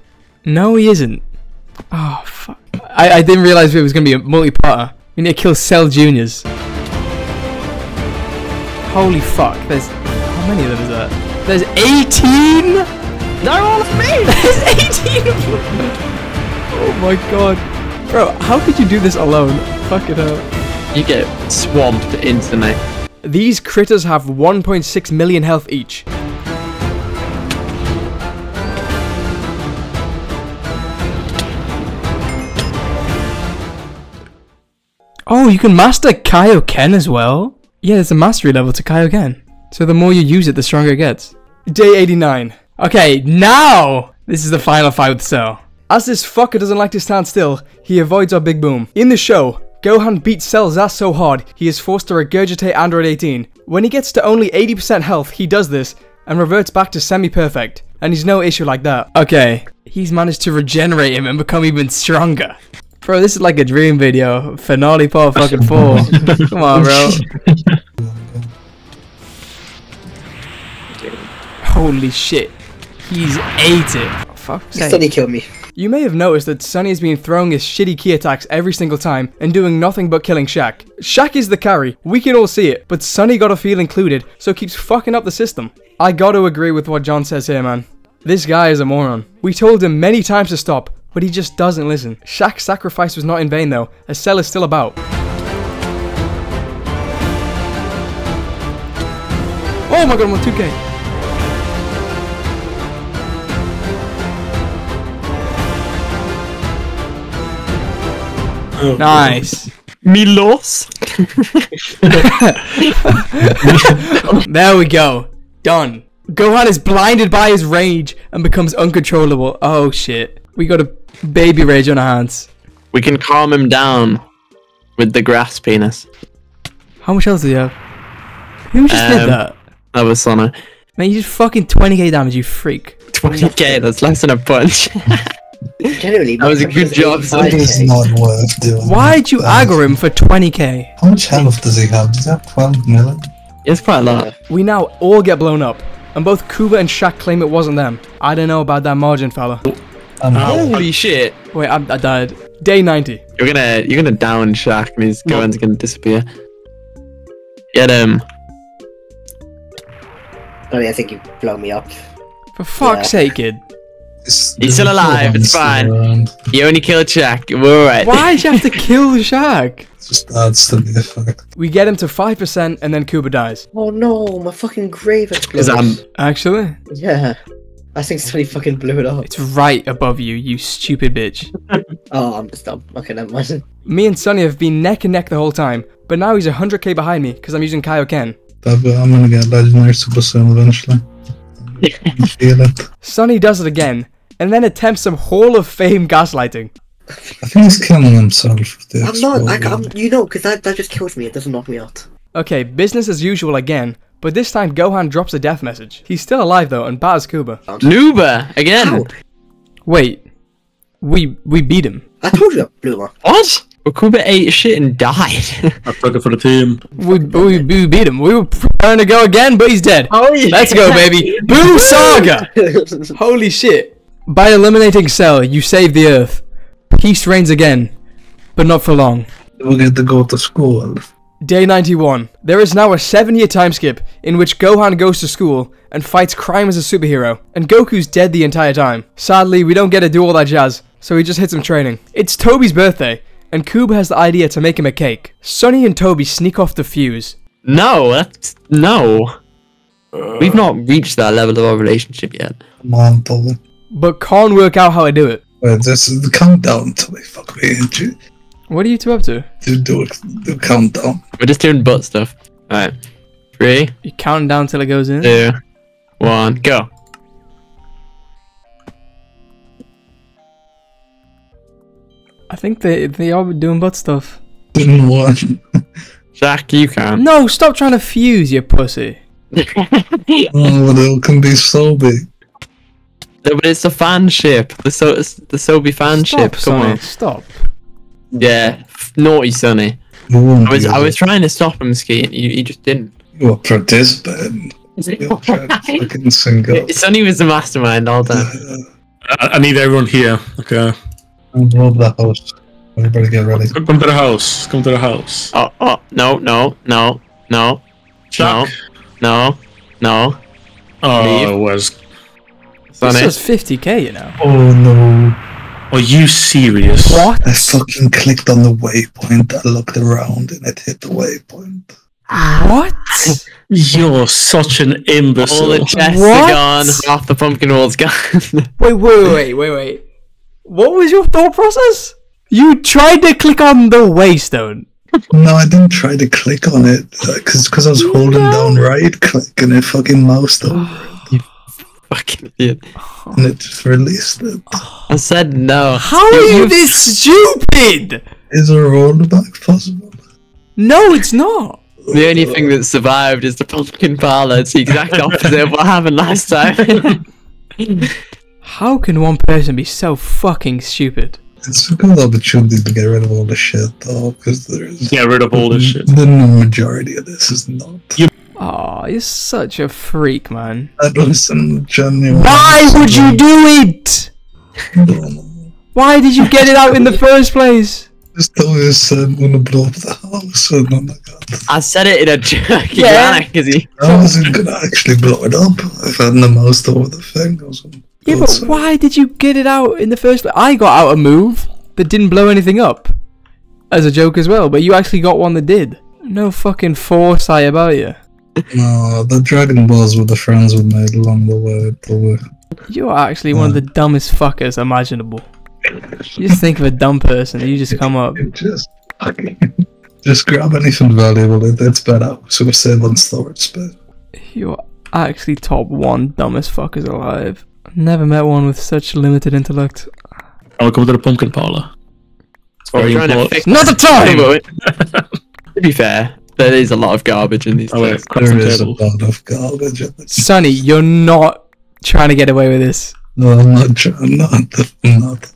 No, he isn't. Oh, fuck. I, I didn't realize it was going to be a multi-parter. We need to kill Cell Juniors. Holy fuck. There's... How many of them is that? There's 18? They're all of me. There's 18 of them! Oh my god. Bro, how could you do this alone? Fuck it up. You get swamped instantly. These critters have 1.6 million health each. Oh, you can master Kaioken as well? Yeah, there's a mastery level to Kaioken. So the more you use it, the stronger it gets. Day 89. Okay, now! This is the final fight with Cell. As this fucker doesn't like to stand still, he avoids our big boom. In the show, Gohan beats Cell's ass so hard, he is forced to regurgitate Android 18. When he gets to only 80% health, he does this, and reverts back to semi-perfect. And he's no issue like that. Okay, he's managed to regenerate him and become even stronger. Bro, this is like a dream video. Finale part fucking 4. Come on, bro. Holy shit. He's ate it. Fuck's sake. Sonny killed me. You may have noticed that Sunny has been throwing his shitty ki attacks every single time and doing nothing but killing Shaq. Shaq is the carry, we can all see it, but Sunny gotta feel included, so keeps fucking up the system. I gotta agree with what John says here, man. This guy is a moron. We told him many times to stop, but he just doesn't listen. Shaq's sacrifice was not in vain though, as Cell is still about. Oh my god, I'm on 2k. Oh, Nice. Milos. There we go. Done. Gohan is blinded by his rage and becomes uncontrollable. Oh shit. We got a baby rage on our hands. We can calm him down with the grass penis. How much else do you have? Who just did Um, that? That was Sonic. Man, you just fucking 20k damage, you freak. 20k, that's less than a punch. Generally, That was a good job, It is not worth doing. Why'd you aggro him for 20k? How much health does he have? Does he have 12 million? it's quite a lot. We now all get blown up. And both Kuba and Shaq claim it wasn't them. I don't know about that margin, fella. And Holy shit! Wait, I, I died. Day 90. You're gonna you're gonna down Shaq and his Gohan's gonna disappear. Get him. Oh, yeah, I think you blow me up. For fuck's Yeah. sake, kid. It's- He's still alive, it's fine. around. You only killed Shaq. We're alright. Why'd you have to kill Shaq? It just uh, adds to the effect. We get him to 5% and then Kuba dies. Oh no, my fucking grave Because explodes. I'm um, Actually, Yeah. I think somebody fucking blew it up. it's right above you, you stupid bitch. Oh, I'm just dumb. Okay, never mind. Me and Sonny have been neck and neck the whole time, but now he's 100k behind me because I'm using Kaioken. But uh, I'm gonna get legendary super soon eventually. I feel it. Sonny does it again, and then attempt some Hall of Fame gaslighting. I think he's killing himself. with the I'm not. I, I'm, you know, because that, that just kills me. It doesn't knock me out. Okay, business as usual again, but this time Gohan drops a death message. He's still alive though and batters Kuba. Nuba again. How? Wait, we we beat him. I told you I blew him up. What? Okuba ate shit and died. I took it for the team. We, we, we beat him. We were preparing to go again, but he's dead. oh yeah. Let's go, baby. Buu Saga! Holy shit. By eliminating Cell, you save the Earth. Peace reigns again, but not for long. We'll get to go to school. Day 91. There is now a 7 year time skip in which Gohan goes to school and fights crime as a superhero, and Goku's dead the entire time. Sadly, we don't get to do all that jazz, so he just hits some training. It's Toby's birthday, and Kuba has the idea to make him a cake. Sonny and Toby sneak off the fuse. No, that's no. We've not reached that level of our relationship yet. Come on, Toby. But can't work out how I do it. Wait, this is the countdown until they fuck me into. What are you two up to? Do do the countdown. We're just doing butt stuff. Alright. Three, You counting down till it goes in? two, one, go. I think they they are doing butt stuff. In one. Jack, you can. No, stop trying to fuse, you pussy. Oh, but it can be so big. No, but it's a fan ship. The so the Sobe fan Stop, ship. Come Sonny, on. stop. Yeah, naughty Sonny. You I was I was trying to stop him skiing. You, you just didn't. You were participating. You were trying to fucking sing up. Sonny was the mastermind all time. I, I need everyone here. Okay. And love that house. Everybody get ready. Come to the house. Come to the house. Oh, oh, no, no, no, no, Chuck. no, no. Oh, Leave. it was. This Sonny. was 50k, you know. Oh no. Are you serious? What? I fucking clicked on the waypoint. I looked around and it hit the waypoint. What? You're such an imbecile. All the chests What? are gone. Half the pumpkin wall's gone. wait, wait, wait, wait, wait. What was your thought process? You tried to click on the waystone. No, I didn't try to click on it because because I was holding down right click and it fucking moused over Fucking idiot. and it just released it. I said no. How are you this stupid? Is a rollback possible? No, it's not. The only thing that survived is the pumpkin parlor. It's the exact opposite of what happened last time. How can one person be so fucking stupid? It's a good opportunity to get rid of all the shit though, because there's Get rid of all the shit. the majority of this is not. Oh, you're such a freak, man. That was genuine. Why would you do it? I don't know. Why did you get it out in the first place? Just always said I'm gonna blow up the house, and oh my god, I said it in a jerky Yeah. manner because he. I wasn't gonna actually blow it up. If I hadn't moused over the thing, I was gonna Yeah, but it why did you get it out in the first place? I got out a move that didn't blow anything up. As a joke as well, but you actually got one that did. No fucking foresight about you. No, the Dragon Balls were the friends we made along the way. The. You are actually one of the dumbest fuckers imaginable. You just think of a dumb person and you just come up. It just fucking Just grab anything valuable. It, it's better. So we save on storage space. You're actually top one dumbest fuckers alive. Never met one with such limited intellect. Welcome to the pumpkin parlor. It's very We're trying to important. fix Not the time! To be fair, there is a lot of garbage in these Oh, wait, things. craft There is a lot of garbage. in. Sonny, you're not trying to get away with this. No, I'm not. tr- I'm not. I'm not.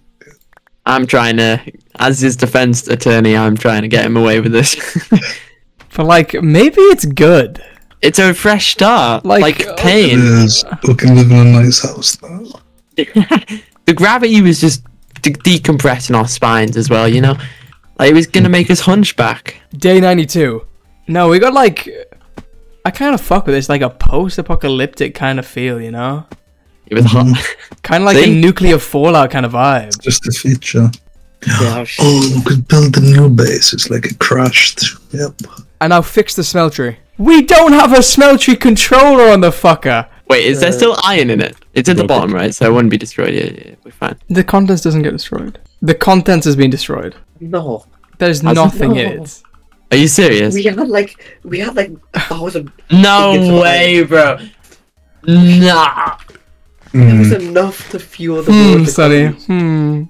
I'm trying to, as his defense attorney, I'm trying to get him away with this. But like, maybe it's good. it's a fresh start, Like, like, uh, pain. is. We can live in a nice house now. the gravity was just de- decompressing our spines as well, you know? Like, it was gonna make us hunchback. Day 92. No, we got like. I kind of fuck with this, like a post apocalyptic kind of feel, you know? It was hot. Mm-hmm. Kind of like a nuclear fallout kind of vibe. Just a feature. Yeah, Oh, we could build a new base. It's like it crashed. Yep. And I'll fix the smeltery. We don't have a smeltery controller on the fucker! Wait, is there still iron in it? It's at the bottom, right? So it wouldn't be destroyed. Yeah, yeah, yeah, we're fine. The contents doesn't get destroyed. The contents has been destroyed. No. There's Has it? nothing in it. Are you serious? We had like we had like a thousand. No way, bro. Nah. It was Mm, enough to fuel the Hmm, world Sonny. economy. Hmm.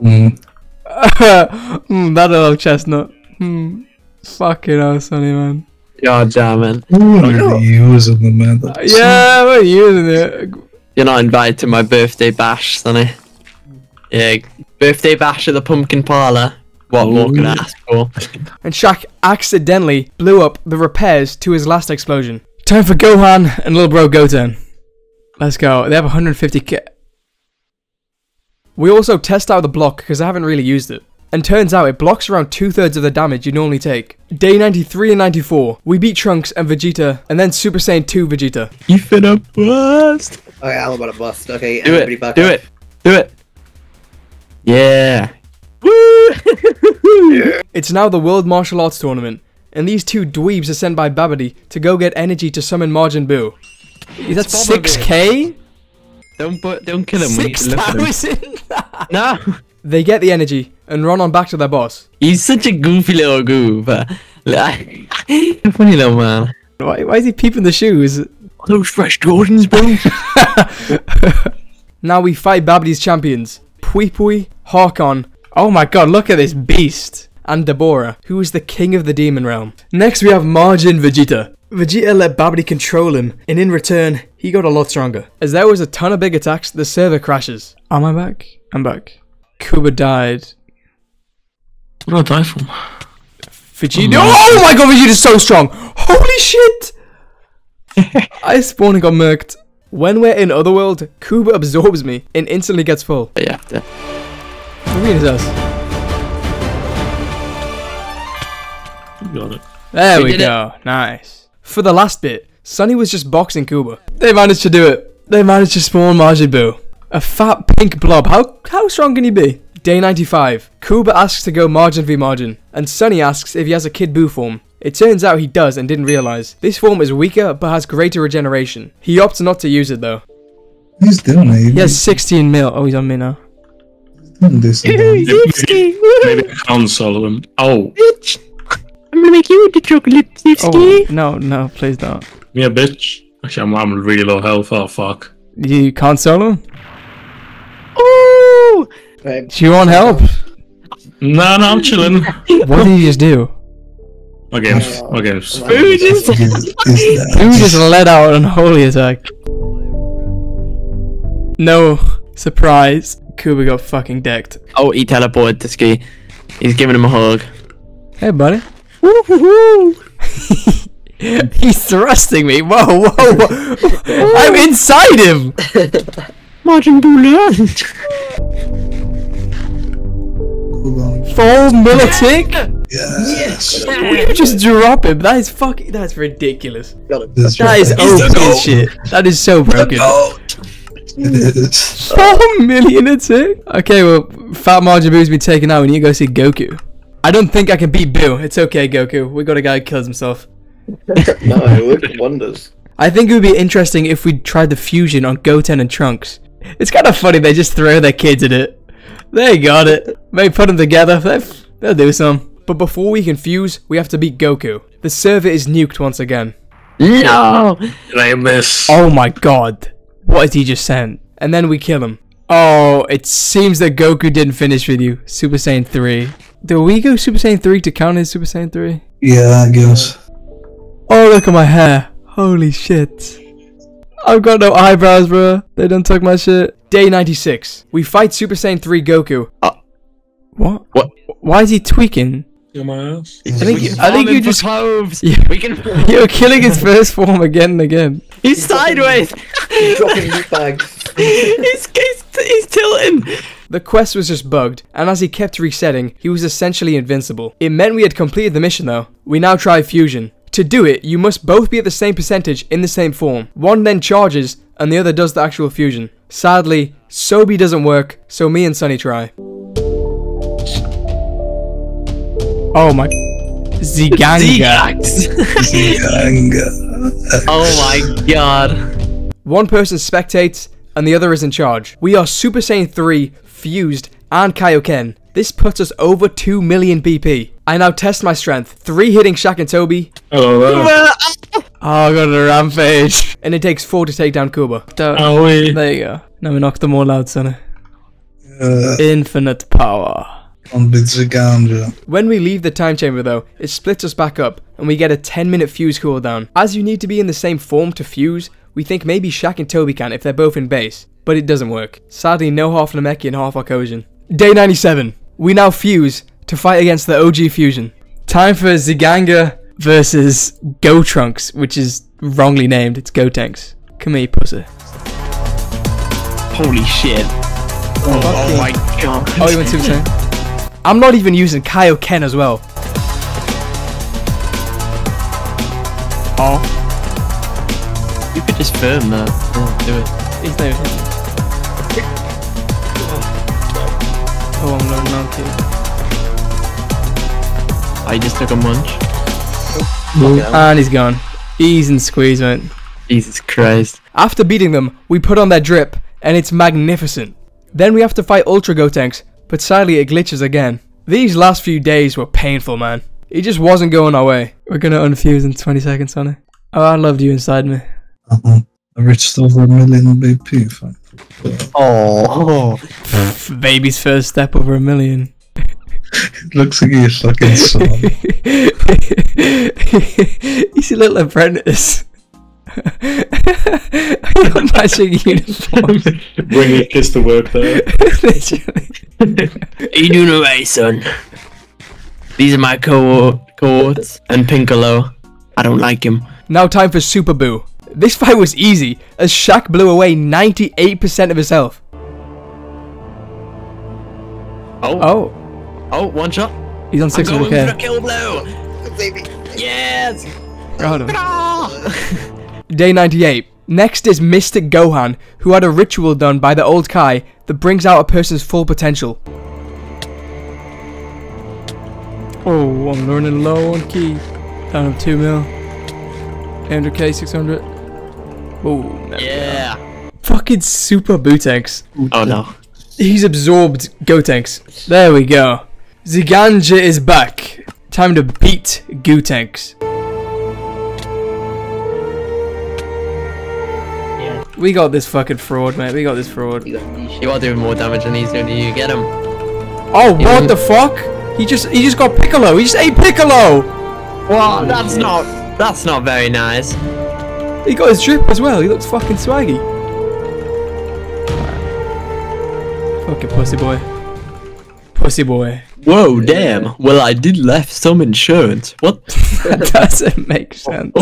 mm. hmm, that little chestnut. Hmm. Fucking hell, Sonny, man. God damn it. Who are using the man? Yeah, we're using it. You're not invited to my birthday bash, Sonny. Yeah, birthday bash at the pumpkin parlor. What more could I ask for? And Shaq accidentally blew up the repairs to his last explosion. Time for Gohan and little bro Goten. Let's go. They have 150k. We also test out the block because I haven't really used it. And turns out it blocks around two thirds of the damage you normally take. Day 93 and 94, we beat Trunks and Vegeta, and then Super Saiyan 2 Vegeta. You finna bust. Okay, I'm about to bust. Okay, Do everybody it. back Do up. it. Do it. Yeah. It's now the World Martial Arts Tournament, and these two dweebs are sent by Babidi to go get energy to summon Majin Buu. Is that 6k? don't put, don't kill him. We need to look at him. 6,000? No. They get the energy and run on back to their boss. He's such a goofy little goof. uh, like, Funny little man. Why, why is he peeping the shoes? Are those fresh Jordans, bro? Now we fight Babidi's champions Pui Pui, Harkon. Oh my god, look at this beast! And Dabura, who is the king of the demon realm. Next we have Majin Vegeta. Vegeta let Babidi control him, and in return, he got a lot stronger. As there was a ton of big attacks, the server crashes. Am I back? I'm back. Kuba died. What did I die from? Vegeta. Oh, oh my god, Vegeta's so strong! Holy shit! I spawned and got murked. When we're in Otherworld, Kuba absorbs me and instantly gets full. But yeah, the- Marina's us. Got it. There We we, did it. go. Nice. For the last bit, Sunny was just boxing Kuba. They managed to do it. They managed to spawn Majin Buu. A fat pink blob. How how strong can he be? Day 95. Kuba asks to go Majin v Majin, and Sunny asks if he has a Kid Buu form. It turns out he does and didn't realize. This form is weaker but has greater regeneration. He opts not to use it though. He's doing it. He has 16 mil. Oh, he's on me now. Doing this. and that. Maybe, maybe I can solo him. Oh, Bitch. I'm gonna make you the chocolate Oh, no, no, please don't. yeah, bitch. Actually, I'm, I'm really low health. Oh, fuck. You can't solo him? Ooh! Right. Do you want help? No, no, I'm chilling. What did you just do? My game's, oh, my game's. Food is- He's, he's You dead. just let out an holy attack. No surprise, Kuba got fucking decked. Oh, he teleported to ski. He's giving him a hug. Hey, buddy. He's thrusting me. Whoa, whoa, whoa. I'm inside him. Majin Bula. Hold on. Full militic. Yes. You just drop him. That is fucking. That's ridiculous. That is right. OP shit. That is so broken. It is. Four million attack. Okay, well, Fat Majin Buu's been taken out. We need to go see Goku. I don't think I can beat Buu. It's okay, Goku. We got a guy who kills himself. no, it worked wonders. I think it would be interesting if we tried the fusion on Goten and Trunks. It's kind of funny they just throw their kids in it. They got it. They put them together. They- They'll do some. But before we can fuse, we have to beat Goku. The server is nuked once again. No! Did I miss? Oh my god. What did he just send? And then we kill him. Oh, it seems that Goku didn't finish with you. Super Saiyan 3. Do we go Super Saiyan 3 to count as Super Saiyan 3? Yeah, I guess. Oh, look at my hair. Holy shit. I've got no eyebrows, bro. They don't took my shit. Day 96. We fight Super Saiyan 3 Goku. Uh, what? what? Why is he tweaking? Yeah, my ass. I think, you, I think you just. clothes. Yeah. We can. You're killing his first form again and again. He's sideways. Dropping meat bags. he's, he's, he's tilting. The quest was just bugged, and as he kept resetting, he was essentially invincible. It meant we had completed the mission though. We now try fusion. To do it, you must both be at the same percentage in the same form. One then charges, and the other does the actual fusion. Sadly, Sobi doesn't work, so me and Sunny try. Oh my... Ziganga. Ziganga. oh my god. One person spectates, and the other is in charge. We are Super Saiyan 3, Fused, and Kaioken. This puts us over 2 million BP. I now test my strength. 3 hitting Shaq and Toby. Hello there. Oh, I got a rampage. And it takes 4 to take down Kuba. So, Oh, wait. there you go. Now we knock them all out, sonny. Uh, Infinite power. on bit When we leave the time chamber though, it splits us back up and we get a 10 minute fuse cooldown. As you need to be in the same form to fuse, we think maybe Shaq and Toby can if they're both in base, but it doesn't work. Sadly, no half Namekian and half Arcosian. Day 97. We now fuse to fight against the OG fusion. Time for Ziganga versus Go Trunks, which is wrongly named. It's Gotenks. Come here, pussy. Holy shit. Oh, oh my god. Oh, you went Super Saiyan? I'm not even using Kaioken as well. Oh, You could just firm that. Yeah, do it. he's no. Oh, I'm not monkey. I just took a munch. Mm. And he's gone. Ease and squeeze, mate. Jesus Christ. After beating them, we put on their drip, and it's magnificent. Then we have to fight Ultra Gotenks, but sadly it glitches again. These last few days were painful, man. It just wasn't going our way. We're gonna unfuse in 20 seconds, Sonny. Oh, I loved you inside me. Uh-huh. I reached over a million BP. Fine. Oh. Baby's first step over a million. Looks like he's fucking son. He's a little apprentice. Your magic uniform. Bring a kiss to work there. Literally. Are you doing alright, son? These are my co cohorts and Piccolo. I don't like him. Now time for Super Buu. This fight was easy, as Shaq blew away 98% of his health. Oh. Oh, Oh, one shot. he's on I'm going for a kill blow. Yes. Got him. Day 98. Next is Mystic Gohan, who had a ritual done by the old Kai that brings out a person's full potential. Oh, I'm learning low on ki. Down to 2 mil. 800k, 600. Boom. there we go. Yeah. Fucking Super Bootex. Oh no. He's absorbed Gotenks. There we go. Ziganja is back. Time to beat Gotenks. We got this fucking fraud, mate. We got this fraud. You are doing more damage than he's doing to you. Get him. Oh, what the fuck? He just he just got Piccolo. He just ate Piccolo. Well, that's not that's not very nice. He got his drip as well. He looks fucking swaggy. Fucking pussy boy. Pussy boy. Whoa, damn. Well, I did left some insurance. What? that doesn't make sense.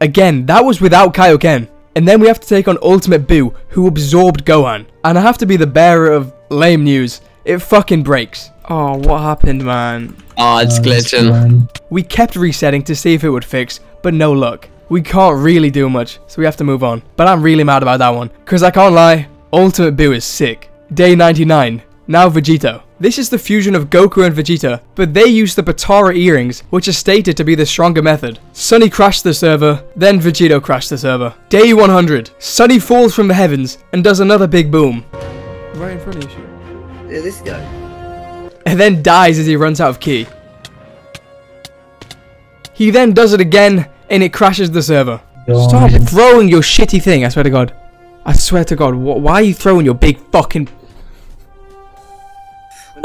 Again, that was without Kaioken. And then we have to take on Ultimate Buu, who absorbed Gohan. And I have to be the bearer of lame news. It fucking breaks. Oh, what happened, man? Oh, it's glitching. We kept resetting to see if it would fix, but no luck. We can't really do much, so we have to move on. But I'm really mad about that one, because I can't lie, Ultimate Buu is sick. Day 99. Now Vegito. This is the fusion of Goku and Vegeta, but they use the Potara earrings, which are stated to be the stronger method. Sunny crashed the server, then Vegito crashed the server. Day 100. Sunny falls from the heavens and does another big boom. Right in front of you, Yeah, this guy. and then dies as he runs out of ki. He then does it again, and it crashes the server. God. Stop throwing your shitty thing, I swear to God. I swear to God, wh- why are you throwing your big fucking...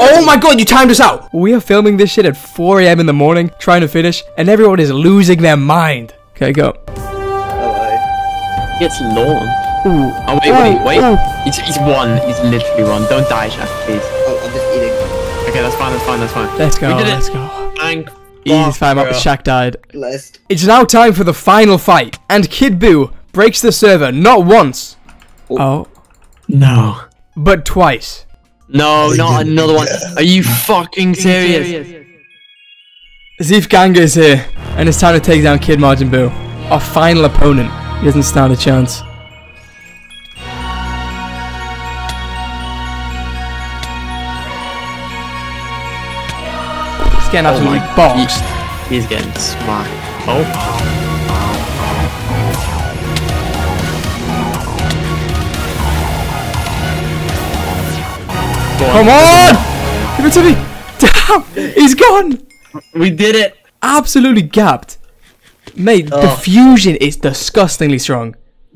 Oh my god, you timed us out! We are filming this shit at 4am in the morning, trying to finish, and everyone is losing their mind. Okay, go. Oh, It's long. Ooh. Oh wait, wait, wait. ooh. He's, he's one. He's literally one. Don't die, Jack, please. oh, I'm just eating. Okay, that's fine. That's fine. That's fine. Let's go, We did let's go. Thank Easy fuck, time up, bro. Shaq died. Blessed. It's now time for the final fight, and Kid Buu breaks the server not once, oh, oh. No. but twice. No, I not another one. Are you fucking serious? Zif Ganga is here, and it's time to take down Kid Majin Buu. Our final opponent. He doesn't stand a chance. Getting Oh absolutely my- boxed. He's getting smacked. Oh. Go Come on! Give it to me! Damn! He's gone! We did it. Absolutely gapped. Mate, the Oh. fusion is disgustingly strong.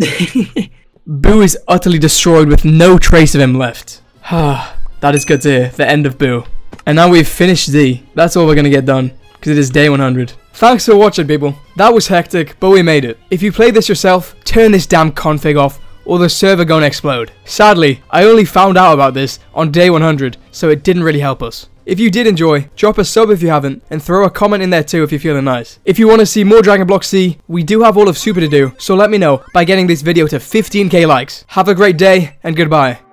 Buu is utterly destroyed with no trace of him left. that is good to hear. The end of Buu. And now we've finished Z. That's all we're gonna get done. Because it is day 100. Thanks for watching, people. That was hectic, but we made it. If you play this yourself, turn this damn config off or the server gonna explode. Sadly, I only found out about this on day 100, so it didn't really help us. If you did enjoy, drop a sub if you haven't, and throw a comment in there too if you're feeling nice. If you want to see more Dragon Block C, we do have all of Super to do, so let me know by getting this video to 15k likes. Have a great day, and goodbye.